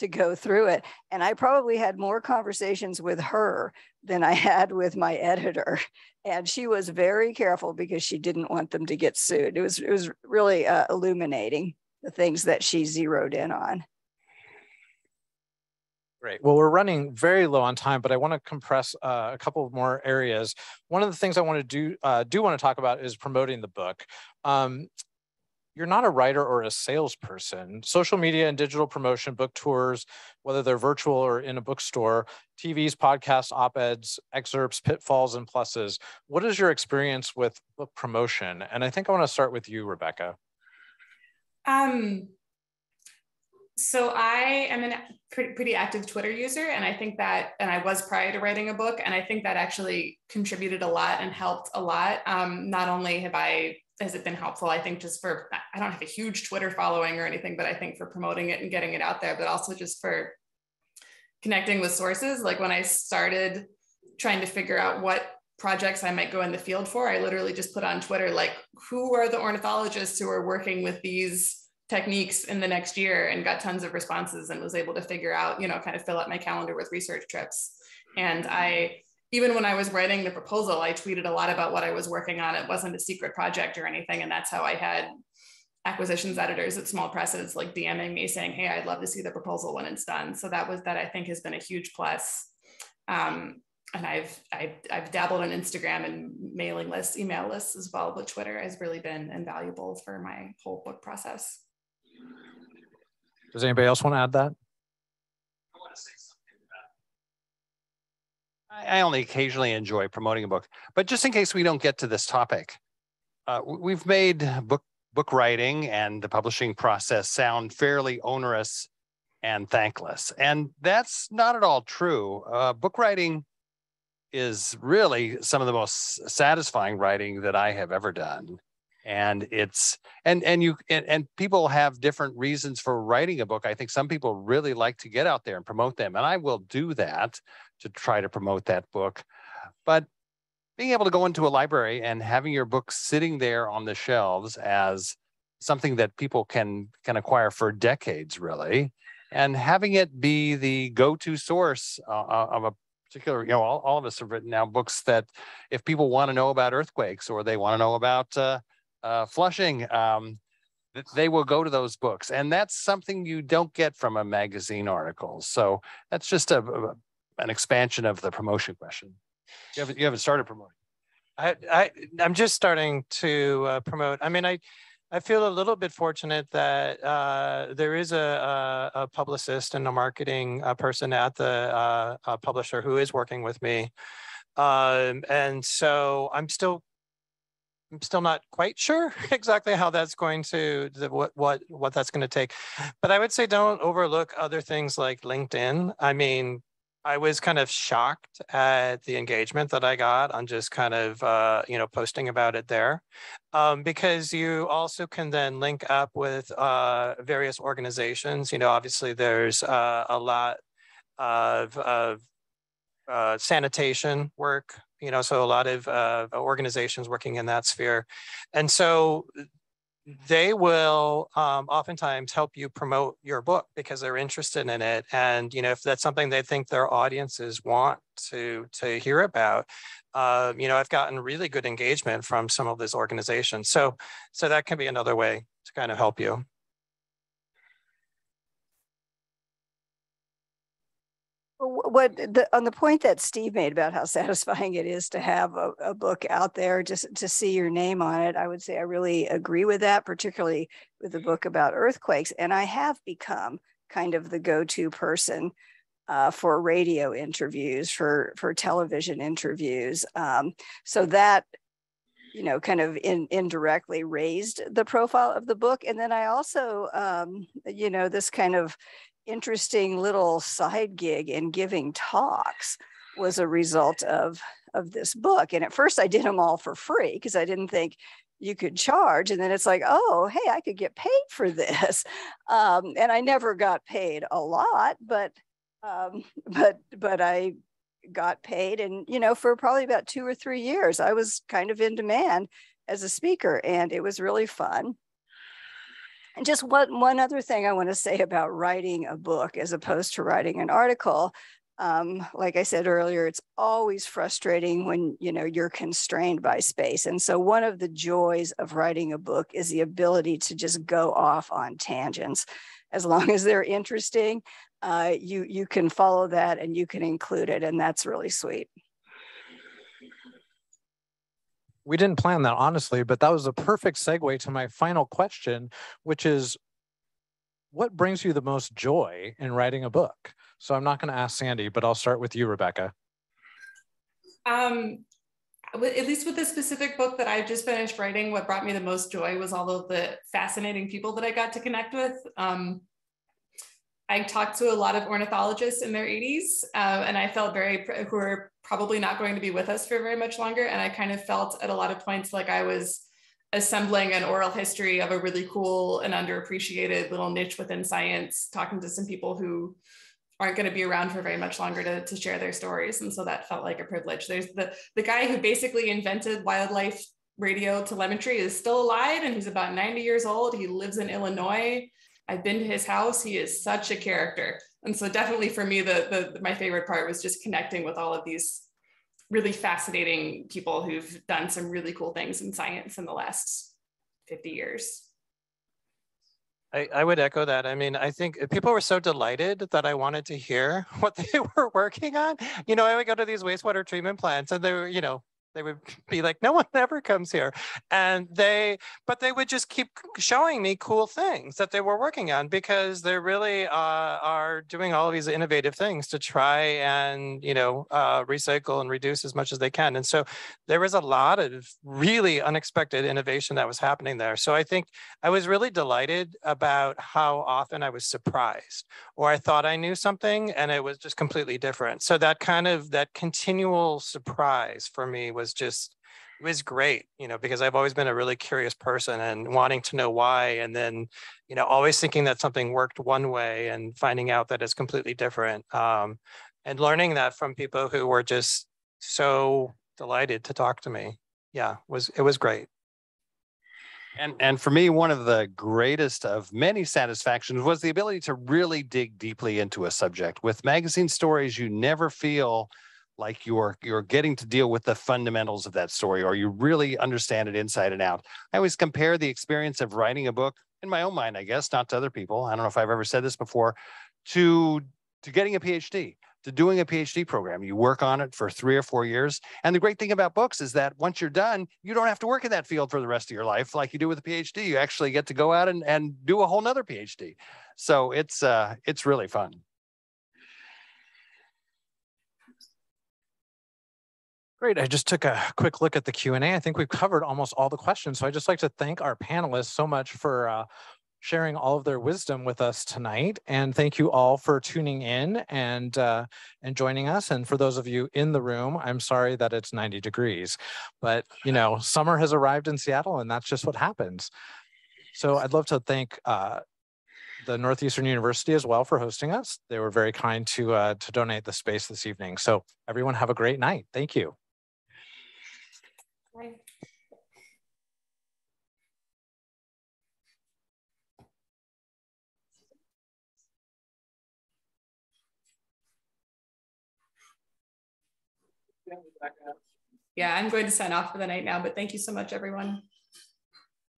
to go through it. And I probably had more conversations with her than I had with my editor. And she was very careful because she didn't want them to get sued. It was, it was really uh, illuminating the things that she zeroed in on. Great. Well, we're running very low on time, but I want to compress uh, a couple more areas. One of the things I want to do uh, do want to talk about is promoting the book. Um, you're not a writer or a salesperson. Social media and digital promotion, book tours, whether they're virtual or in a bookstore, TVs, podcasts, op-eds, excerpts, pitfalls, and pluses. What is your experience with book promotion? And I think I want to start with you, Rebecca. Um, so I am a pretty, pretty active Twitter user, and I think that, and I was prior to writing a book, and I think that actually contributed a lot and helped a lot. Um, not only have I has it been helpful? I think just for, I don't have a huge Twitter following or anything, but I think for promoting it and getting it out there, but also just for connecting with sources. Like when I started trying to figure out what projects I might go in the field for, I literally just put on Twitter, like, who are the ornithologists who are working with these techniques in the next year and got tons of responses and was able to figure out, you know, kind of fill up my calendar with research trips. And I even when I was writing the proposal, I tweeted a lot about what I was working on. It wasn't a secret project or anything. And that's how I had acquisitions editors at small presses like DMing me saying, Hey, I'd love to see the proposal when it's done. So that was that I think has been a huge plus. Um, and I've, I've, I've dabbled in Instagram and mailing lists, email lists as well, but Twitter has really been invaluable for my whole book process. Does anybody else want to add that? I only occasionally enjoy promoting a book, but just in case we don't get to this topic, uh, we've made book book writing and the publishing process sound fairly onerous and thankless, and that's not at all true. Uh, book writing is really some of the most satisfying writing that I have ever done and it's and and you and, and people have different reasons for writing a book i think some people really like to get out there and promote them and i will do that to try to promote that book. But being able to go into a library and having your book sitting there on the shelves as something that people can can acquire for decades really and having it be the go-to source uh, uh of a particular you know all, all of us have written now books that if people want to know about earthquakes or they want to know about uh, uh, flushing um, they will go to those books. And that's something you don't get from a magazine article. So that's just a, a an expansion of the promotion question. You haven't, you haven't started promoting. I, I, I'm just starting to uh, promote. I mean, I, I feel a little bit fortunate that uh, there is a, a, a, publicist and a marketing uh, person at the uh, publisher who is working with me. Um, and so I'm still I'm still not quite sure exactly how that's going to what what what that's going to take, but I would say don't overlook other things like LinkedIn. I mean, I was kind of shocked at the engagement that I got on just kind of uh, you know posting about it there, um, because you also can then link up with uh, various organizations. You know, obviously there's uh, a lot of, of uh, sanitation work you know, so a lot of uh, organizations working in that sphere. And so they will um, oftentimes help you promote your book because they're interested in it. And, you know, if that's something they think their audiences want to, to hear about, uh, you know, I've gotten really good engagement from some of these organizations. So, so that can be another way to kind of help you. What the, on the point that Steve made about how satisfying it is to have a, a, book out there, just to see your name on it, I would say I really agree with that, particularly with the book about earthquakes. And I have become kind of the go-to person uh, for radio interviews, for for television interviews. Um, so that you know kind of in, indirectly raised the profile of the book and then i also um, you know this kind of interesting little side gig in giving talks was a result of of this book. And at first i did them all for free because i didn't think you could charge. And then it's like oh hey i could get paid for this. Um, and i never got paid a lot but um, but but i got paid and you know for probably about two or three years i was kind of in demand as a speaker and it was really fun and just one, one other thing I want to say about writing a book as opposed to writing an article. Um, like I said earlier, it's always frustrating when you know you're constrained by space. And so one of the joys of writing a book is the ability to just go off on tangents. As long as they're interesting, uh, you you can follow that and you can include it, and that's really sweet we didn't plan that honestly, but that was a perfect segue to my final question, which is what brings you the most joy in writing a book? So I'm not going to ask Sandi, but I'll start with you, Rebecca. Um, at least with the specific book that I just finished writing, what brought me the most joy was all of the fascinating people that I got to connect with. Um, I talked to a lot of ornithologists in their 80s, uh, and I felt very, who are probably not going to be with us for very much longer. And I kind of felt at a lot of points like I was assembling an oral history of a really cool and underappreciated little niche within science, talking to some people who aren't going to be around for very much longer to, to share their stories. And so that felt like a privilege. There's the, the guy who basically invented wildlife radio telemetry is still alive and he's about 90 years old. He lives in Illinois. I've been to his house. He is such a character. And so definitely for me, the, the my favorite part was just connecting with all of these really fascinating people who've done some really cool things in science in the last 50 years. I, I would echo that. I mean, I think people were so delighted that I wanted to hear what they were working on. You know, I would go to these wastewater treatment plants and they were, you know, they would be like no one ever comes here. And they but they would just keep showing me cool things that they were working on because they really uh, are doing all of these innovative things to try and you know uh, recycle and reduce as much as they can. And so there was a lot of really unexpected innovation that was happening there. So i think i was really delighted about how often i was surprised or i thought i knew something and it was just completely different. So that kind of that continual surprise for me was just it was great, you know, because I've always been a really curious person and wanting to know why, and then, you know, always thinking that something worked one way and finding out that it's completely different. Um, and learning that from people who were just so delighted to talk to me. Yeah, was it was great. And and for me, one of the greatest of many satisfactions was the ability to really dig deeply into a subject. With magazine stories, you never feel like you're you're getting to deal with the fundamentals of that story or you really understand it inside and out i always compare the experience of writing a book in my own mind, I guess, not to other people. I don't know if I've ever said this before, to to getting a PhD, to doing a PhD program. You work on it for three or four years. And the great thing about books is that once you're done, you don't have to work in that field for the rest of your life like you do with a PhD. You actually get to go out and, and do a whole nother PhD. So it's uh, it's really fun. Great. I just took a quick look at the Q&A. I think we've covered almost all the questions. So I'd just like to thank our panelists so much for uh, sharing all of their wisdom with us tonight. And thank you all for tuning in and, uh, and joining us. And for those of you in the room, I'm sorry that it's 90 degrees, but you know, summer has arrived in Seattle and that's just what happens. So I'd love to thank uh, the Northeastern University as well for hosting us. They were very kind to, uh, to donate the space this evening. So everyone have a great night. Thank you. Yeah, I'm going to sign off for the night now, but thank you so much, everyone.